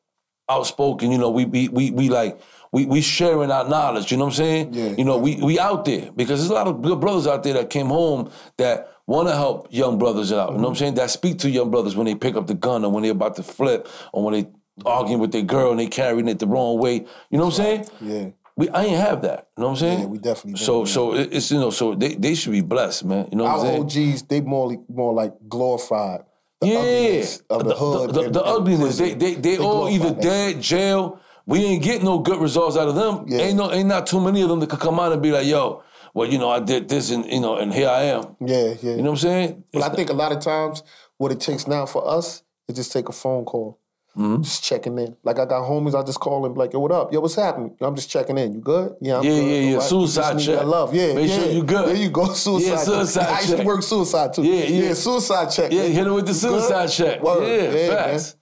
outspoken. You know, we we we we like we we sharing our knowledge. You know what I'm saying? Yeah. You know, we we out there because there's a lot of good brothers out there that came home that want to help young brothers out. You know what I'm mm-hmm. saying? That speak to young brothers when they pick up the gun or when they're about to flip or when they arguing with their girl and they carrying it the wrong way. You know what I'm saying? Yeah. We, I ain't have that. You know what I'm saying? Yeah, we definitely So, so it- it's you know, so they, they should be blessed, man. You know what I'm Our saying? OGs, they more more like glorified. The Yeah, ugliness of the, hood. the, and- the and ugliness. They prison. they they, all either dead, jail. We ain't get no good results out of them. Yeah. Ain't no, ain't not too many of them that could come out and be like, yo, well, you know, I did this and you know, and here I am. Yeah, yeah. You know what I'm saying? But I think a lot of times what it takes now for us is just take a phone call. Mm-hmm. Just checking in. Like I got homies, I just call them like, yo, what up? Yo, what's happening? I'm just checking in. You good? Yeah, I'm Yeah, good. yeah, yeah. Right. Suicide check. Love. Yeah, Make yeah. sure you good. There you go. Suicide. Yeah, suicide check. suicide I used to check. work suicide too. Yeah, yeah. suicide check. Yeah, hit him with the suicide check. Word. Yeah, Yeah, facts.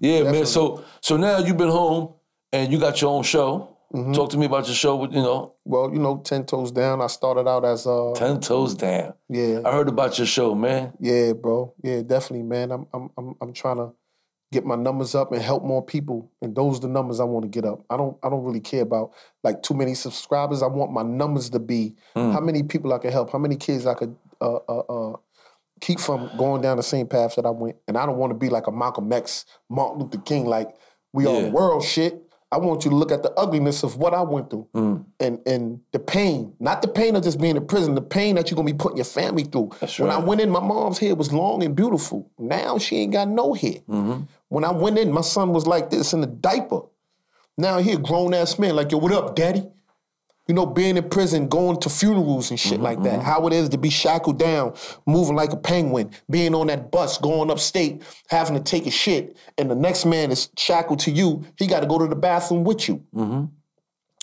Yeah, man. So so now you've been home and you got your own show. Mm-hmm. Talk to me about your show. With, you know, Well, you know, ten toes down. I started out as uh, ten toes down. yeah, I heard about your show, man. Yeah, bro. Yeah, definitely, man. I'm I'm I'm I'm trying to get my numbers up and help more people. And those are the numbers I want to get up. I don't I don't really care about like too many subscribers. I want my numbers to be how many people I can help, how many kids I could uh uh uh keep from going down the same path that I went. And I don't want to be like a Malcolm X, Martin Luther King, like we are Yeah. the world shit. I want you to look at the ugliness of what I went through Mm. and and the pain, not the pain of just being in prison, the pain that you're gonna be putting your family through. That's when I went in, my mom's hair was long and beautiful. Now she ain't got no hair. Mm-hmm. When I went in, my son was like this in a diaper. Now he a grown ass man, like yo, what up, daddy? You know, being in prison, going to funerals and shit Mm-hmm, like that. How it is to be shackled down, moving like a penguin, being on that bus, going upstate, having to take a shit, and the next man is shackled to you. He got to go to the bathroom with you. Mm-hmm.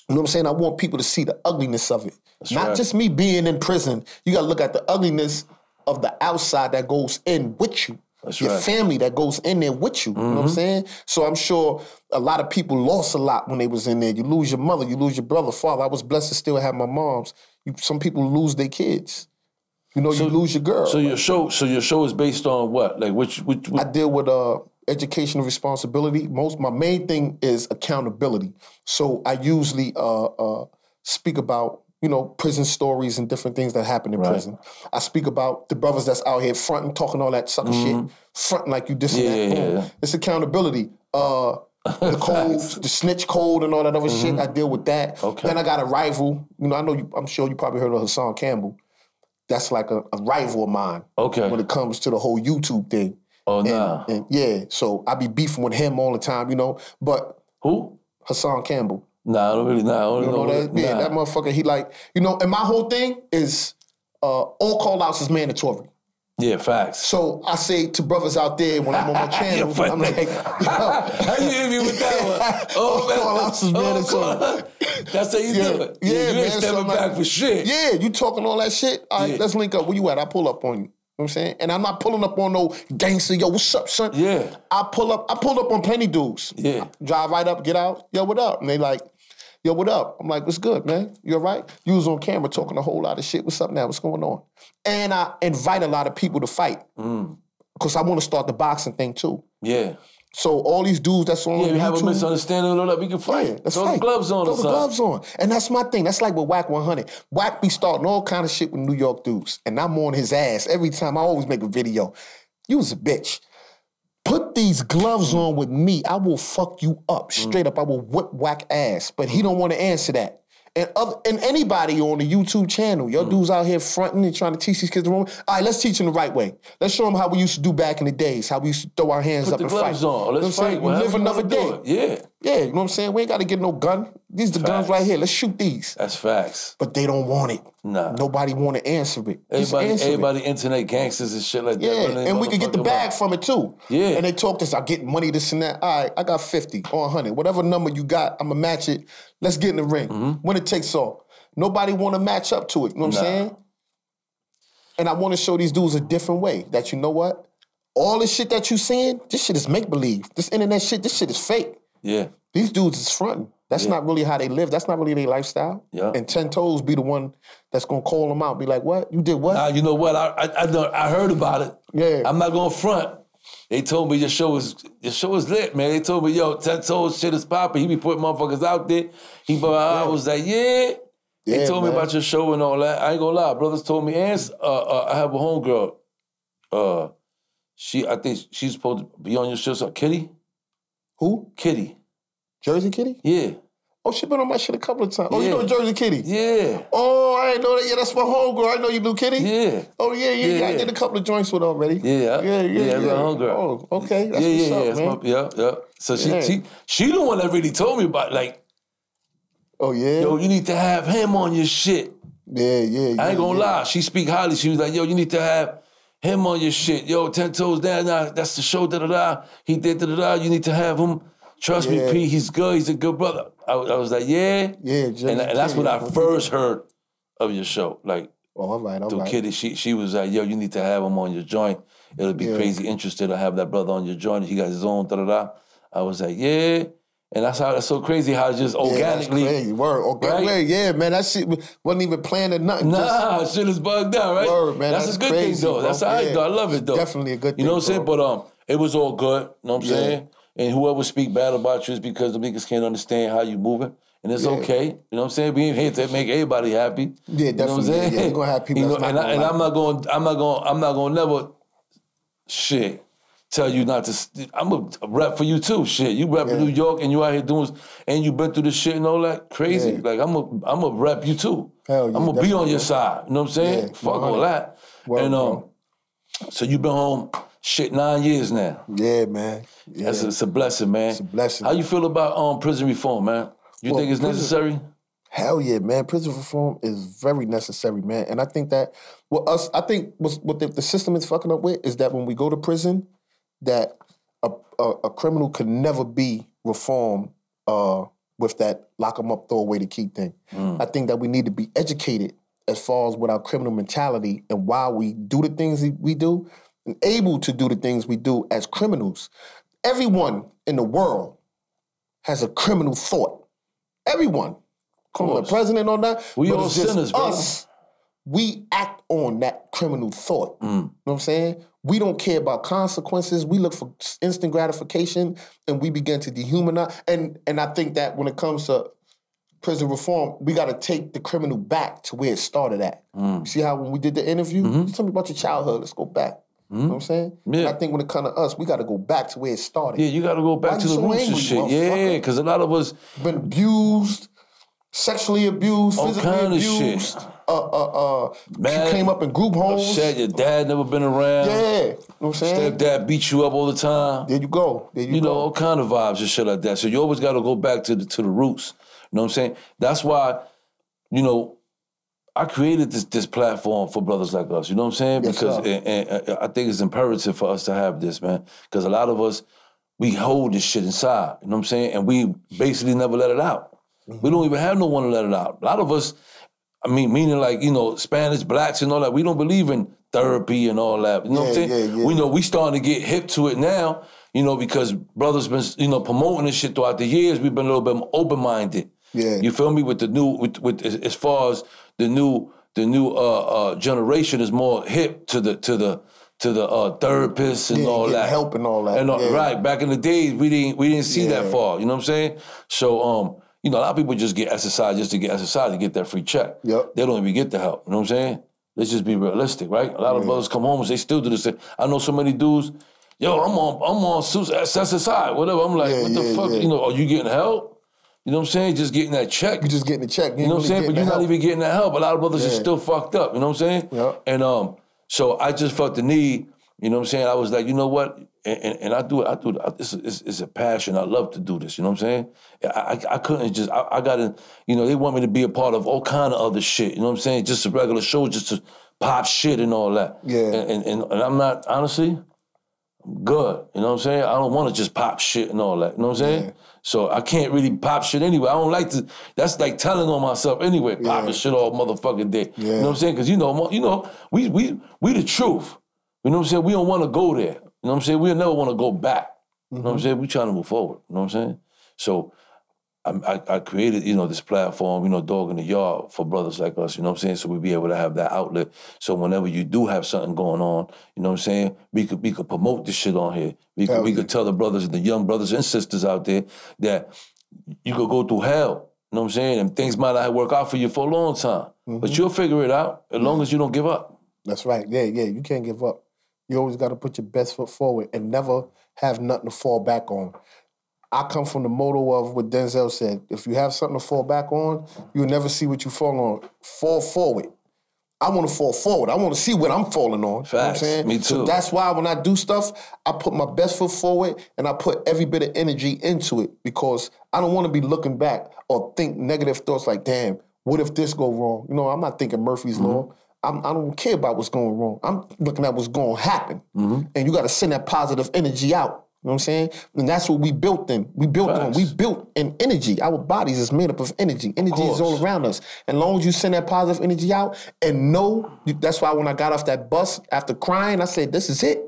You know what I'm saying? I want people to see the ugliness of it. Not right. just me being in prison. You got to look at the ugliness of the outside that goes in with you. That's your right. Mm-hmm. family that goes in there with you. You know what I'm saying? So I'm sure a lot of people lost a lot when they was in there. You lose your mother, you lose your brother, father. I was blessed to still have my moms. You, some people lose their kids. You know, you lose your girl. So your show, so your show is based on what? Like which, which, which I deal with uh, educational responsibility. Most my main thing is accountability. So I usually uh, uh, speak about you know prison stories and different things that happen in prison. I speak about the brothers that's out here fronting, talking all that sucker shit, fronting like you this Mm-hmm. Yeah, and that. yeah, yeah. It's accountability. Uh, the code, the snitch code, and all that other shit. I deal with that. Mm-hmm. Okay. Then I got a rival. You know, I know you. I'm sure you probably heard of Hassan Campbell. That's like a, a rival of mine okay? when it comes to the whole YouTube thing. oh And, nah, and yeah, so I be beefing with him all the time, you know. But who? Hassan Campbell, Nah, I don't really. Nah, I don't you know know. that? Yeah, nah. that motherfucker. He like, you know. And my whole thing is, uh, all call outs is mandatory. yeah, facts. So I say to brothers out there when I'm on my channel. I'm like, How you hit me with that one? Oh, All man. call-outs is Oh, mandatory. call- That's how you Yeah, do it. yeah, you man, ain't so stepping back like- for shit. yeah, you talking all that shit. All right, Yeah. let's link up. Where you at? I pull up on you. You know what I'm saying? And I'm not pulling up on no gangster, yo, what's up, son? Yeah. I pull up, I pulled up on plenty dudes. Yeah. Drive right up, get out, yo, what up? And they like, yo, what up? I'm like, what's good, man? You all right? You was on camera talking a whole lot of shit. What's up now? What's going on? And I invite a lot of people to fight. Mm. Because I want to start the boxing thing too. Yeah. So all these dudes that's on Yeah, we have a misunderstanding and all that. We can fight. yeah, let's Throw fight. the gloves on Throw the gloves on. And that's my thing. That's like with Wack 100. Wack be starting all kind of shit with New York dudes. And I'm on his ass every time. I always make a video. You was a bitch. Put these gloves on with me. I will fuck you up. Mm. Straight up. I will whip Wack ass. But he don't want to answer that. And other, and anybody on the YouTube channel, your hmm. dudes out here fronting and trying to teach these kids the wrong. way. All right, let's teach them the right way. Let's show them how we used to do back in the days, how we used to throw our hands Put up the and gloves fight. on. You know Let's fight. We live another day. Yeah. Yeah, you know what I'm saying? We ain't got to get no gun. These the guns right here. Let's shoot these. That's facts. But they don't want it. Nah. Nobody want to answer it. Everybody, answer it. internet gangsters and shit like that. Yeah, and we could get the bag mouth. from it too. Yeah. And they talk this, I get money, this and that. All right, I got 50 or 100. Whatever number you got, I'm going to match it. Let's get in the ring. When it takes off. Nobody want to match up to it. You know what Mm-hmm. Nah. I'm saying? And I want to show these dudes a different way. That you know what? All this shit that you seeing, this shit is make believe. This internet shit, this shit is fake. Yeah. These dudes is fronting. That's not really how they live. That's not really their lifestyle. Yeah. And Ten Toes be the one that's gonna call them out. Be like, "What you did? What? Now you know what? I I I, I heard about it. Yeah. I'm not going to front. They told me your show is your show is lit, man. They told me, yo, Ten Toes shit is popping. He be putting motherfuckers out there. He, but I was like, yeah. They Yeah, told me about your show and all that. I ain't gonna lie, brothers told me. And uh, uh, I have a homegirl. Uh, she, I think she's supposed to be on your show. So Kitty, Who? Kitty, Jersey Kitty? yeah, Oh, she been on my shit a couple of times. Oh, you know Jersey Kitty? yeah, Oh, I ain't know that. Yeah, that's my homegirl. I know you knew Kitty. yeah. Oh yeah, yeah, yeah. Yeah, I did a couple of joints with her already. Yeah, yeah, yeah. yeah, yeah. that's my homegirl. Oh, okay. That's yeah, what's yeah, up, yeah, it's man. my- yeah, yeah. So she, Yeah. she, she the one that really told me about like, Oh yeah. yo, you need to have him on your shit. yeah, yeah, yeah. I ain't gonna yeah. lie. She speak highly. She was like, yo, you need to have him on your shit. Yo, ten toes down. Nah, that's the show. Da da da. He did da da da. You need to have him. Trust Yeah. me, P. He's good. He's a good brother. I, I was like, yeah, Yeah, and, and that's when I first heard of your show. Like Oh, all right, all through right. Kitty, she she was like, yo, you need to have him on your joint. It'll be Yeah. crazy interested to have that brother on your joint. He got his own da da da. I was like, yeah, and that's how that's so crazy how it just Yeah, organically. crazy. Word. Okay, Right? Yeah, man. That shit wasn't even planned or nothing. Just- Nah, shit is bugged out, right? Word, man, That's, that's a good crazy, thing, though. bro. That's all right, Yeah. though. I love it, though. Definitely a good thing. You know what I'm saying? But um, it was all good. You know what I'm Yeah. saying? And whoever speak bad about you is because the niggas can't understand how you moving. And it's Yeah. okay. You know what I'm saying? We ain't here to make everybody happy. Yeah, You know what I'm definitely. Yeah, saying? yeah. You're gonna have people You know, and, I, and I'm not going. I'm not going. I'm not going. Never. Shit. Tell you not to. I'm a rep for you too. Shit, you rep Yeah. New York and you out here doing, and you been through the shit and all that crazy. Yeah. Like I'm a, I'm a rep you too. Hell yeah, I'm gonna be on your side. You know what I'm saying? Yeah, Fuck all that. Word, and um, bro. so you've been home shit nine years now. Yeah, man. Yeah. That's it's a blessing, man. It's a blessing. How you feel about um prison reform, man? You Well, think it's prison- necessary? Hell yeah, man. Prison reform is very necessary, man. And I think that what us, I think what's, what the, the system is fucking up with is that when we go to prison, that a, a, a criminal can never be reformed uh, with that lock them up, throw away the key thing. I think that we need to be educated as far as with our criminal mentality and why we do the things that we do. And able to do the things we do as criminals. Everyone in the world has a criminal thought. Everyone. Come on, the president on that. We all sinners, us. We act on that criminal thought. Mm. You know what I'm saying? We don't care about consequences. We look for instant gratification and we begin to dehumanize. And and I think that when it comes to prison reform, we got to take the criminal back to where it started at. Mm. You see how when we did the interview, tell me about your childhood. Let's go back. You know what I'm saying? Mm-hmm. Yeah. And I think when it comes to us, we got to go back to where it started. Yeah, you got to go back Why to the so roots and shit. Yeah, because a lot of us, Been abused, sexually abused, All physically kind of abused. shit. Uh, uh, uh, Mad, you came up in group homes. said your dad never been around. Yeah, you know what I'm saying? Stepdad beat you up all the time. There you go. There you, you go. know, all kind of vibes and shit like that. So you always got to go back to the to the roots. You know what I'm saying? That's why, you know, I created this this platform for brothers like us. You know what I'm saying? Yes, because sir. and, and, I think it's imperative for us to have this, man. Because a lot of us we hold this shit inside. You know what I'm saying? And we basically never let it out. Mm-hmm. We don't even have no one to let it out. A lot of us, I mean, meaning like you know, Spanish, blacks, and all that. We don't believe in therapy and all that. You know what I'm Yeah, saying? yeah, yeah. We know we starting to get hip to it now. You know, because brothers been you know promoting this shit throughout the years. We've been a little bit open minded. Yeah. You feel me? With the new, with, with as, far as the new, the new uh, uh, generation is more hip to the to the to the uh, therapists and Yeah, all getting that, help and all that, And, uh, yeah. Right back in the days, we didn't we didn't see Yeah. that far. You know what I'm saying? So, um, you know, a lot of people just get SSI just to get SSI to get that free check. Yep. They don't even get the help. You know what I'm saying? Let's just be realistic, right? A lot of brothers come home and they still do this. thing. I know so many dudes. Yo, I'm on I'm on SSI, whatever. I'm like, what the fuck? You know, are you getting help? You know what I'm saying? Just getting that check. You're just getting the check. You know what I'm saying? But you're not even getting that help. A lot of brothers are still fucked up. You know what I'm saying? Yeah. And um, so I just felt the need. You know what I'm saying? I was like, you know what? And, and, and I do it. I do it. I- It's, it's, it's a passion. I love to do this. You know what I'm saying? I, I, I couldn't just. I, I got to. You know, they want me to be a part of all kind of other shit. You know what I'm saying? Just a regular show, just to pop shit and all that. Yeah. And and, and, and I'm not honestly. I'm good. You know what I'm saying? I don't want to just pop shit and all that. You know what I'm saying? Yeah. So I can't really pop shit anyway. I don't like to. That's like telling on myself anyway. Popping shit all motherfucking day. You know what I'm saying? Because you know, you know, we we we the truth. You know what I'm saying? We don't want to go there. You know what I'm saying? We'll never want to go back. You know what I'm mm-hmm. saying? We trying to move forward. You know what I'm saying? So I, I, created, you know, this platform, you know, dog in the yard for brothers like us, you know what I'm saying? So we be able to have that outlet. So whenever you do have something going on, you know what I'm saying? We could we could promote this shit on here. We could we could tell the brothers and the young brothers and sisters out there that you could go through hell. You know what I'm saying? And things might not work out for you for a long time. Mm-hmm. But you'll figure it out as long as you don't give up. That's right. Yeah, yeah. You can't give up. You always got to put your best foot forward and never have nothing to fall back on. I come from the motto of what Denzel said: if you have something to fall back on, you'll never see what you fall on. Fall forward. I want to fall forward. I want to see what I'm falling on. You know what I'm Facts. saying? Me So too. that's why when I do stuff, I put my best foot forward and I put every bit of energy into it because I don't want to be looking back or think negative thoughts like, damn, what if this go wrong? You know, I'm not thinking Murphy's Mm-hmm. law. I'm, I don't care about what's going wrong. I'm looking at what's going to happen. Mm-hmm. And you got to send that positive energy out. You know what I'm saying? And that's what we built in. We built on. Facts. We built in energy. Our bodies is made up of energy. Energy is all around us. And long as you send that positive energy out and know, that's why when I got off that bus after crying, I said, this is it.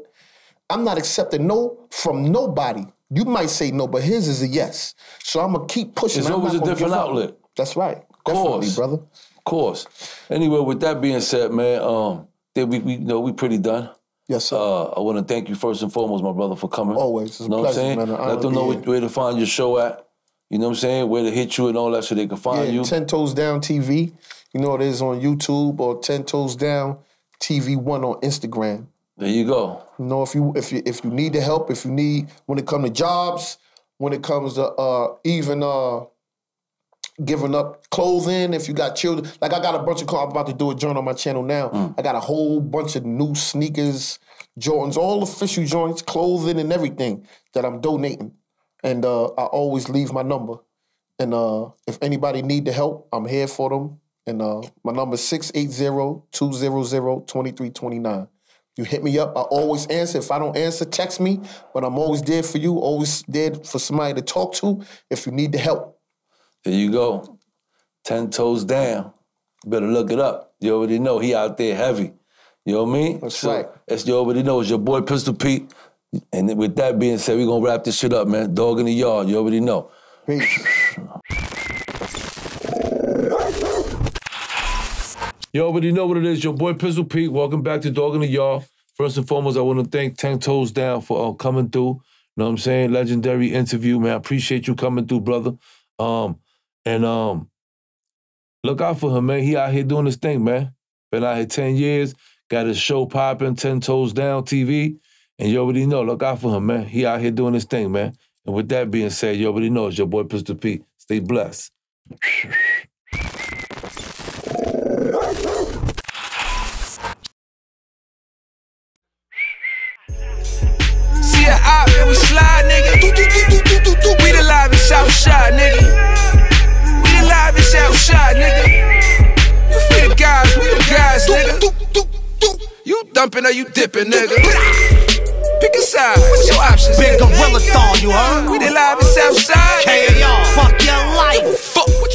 I'm not accepting no from nobody. You might say no, but his is a yes. So I'm gonna keep pushing. It's I'm always a different give up. outlet. That's right. Definitely, course. brother. Of course. Anyway, with that being said, man, um, we, we you know we pretty done. Yes, sir. Uh, I want to thank you first and foremost, my brother, for coming. Always. It's know what I'm pleasure, saying? man. An honor Let them know where, here. where to find your show at. You know what I'm saying? Where to hit you and all that, so they can find yeah, you. Ten Toes Down TV. You know it is on YouTube or Ten Toes Down TV One on Instagram. there you go. You know, if you if you if you need the help, if you need when it comes to jobs, when it comes to uh even uh giving up clothing, if you got children, like I got a bunch of clothes. I'm about to do a joint on my channel now. I got a whole bunch of new sneakers, Jordans, all official joints, clothing, and everything that I'm donating. And uh, I always leave my number. And uh, if anybody need the help, I'm here for them. And uh, my number is 680-200-2329. You hit me up. I always answer. If I don't answer, text me. But I'm always there for you. Always there for somebody to talk to if you need the help. There you go. Ten toes down. Better look it up. You already know he out there heavy. You know what I mean? That's right. As you already know, it's your boy Pistol Pete. And with that being said, we're gonna wrap this shit up, man. Dog in the yard, you already know. Peace. You already know what it is. Your boy Pistol Pete. Welcome back to Dog in the Yard. First and foremost, I want to thank Ten Toes Down for uh, coming through. You know what I'm saying? Legendary interview, man. I appreciate you coming through, brother. Um, and um, look out for him, man. He out here doing his thing, man. Been out here 10 years, got his show popping, 10 Toes Down TV. And you already know, look out for him, man. He out here doing his thing, man. And with that being said, you already know it's your boy Pistol Pete. Stay blessed. See a op and we slide, nigga. We the live and shout shot, nigga alive is outside, nigga. You feel the guys, we the guys, nigga. You dumping or you dipping, nigga. Pick a side. What's your options? Big gorilla thong, you heard? We the live is outside. KAR, fuck your life. Fuck.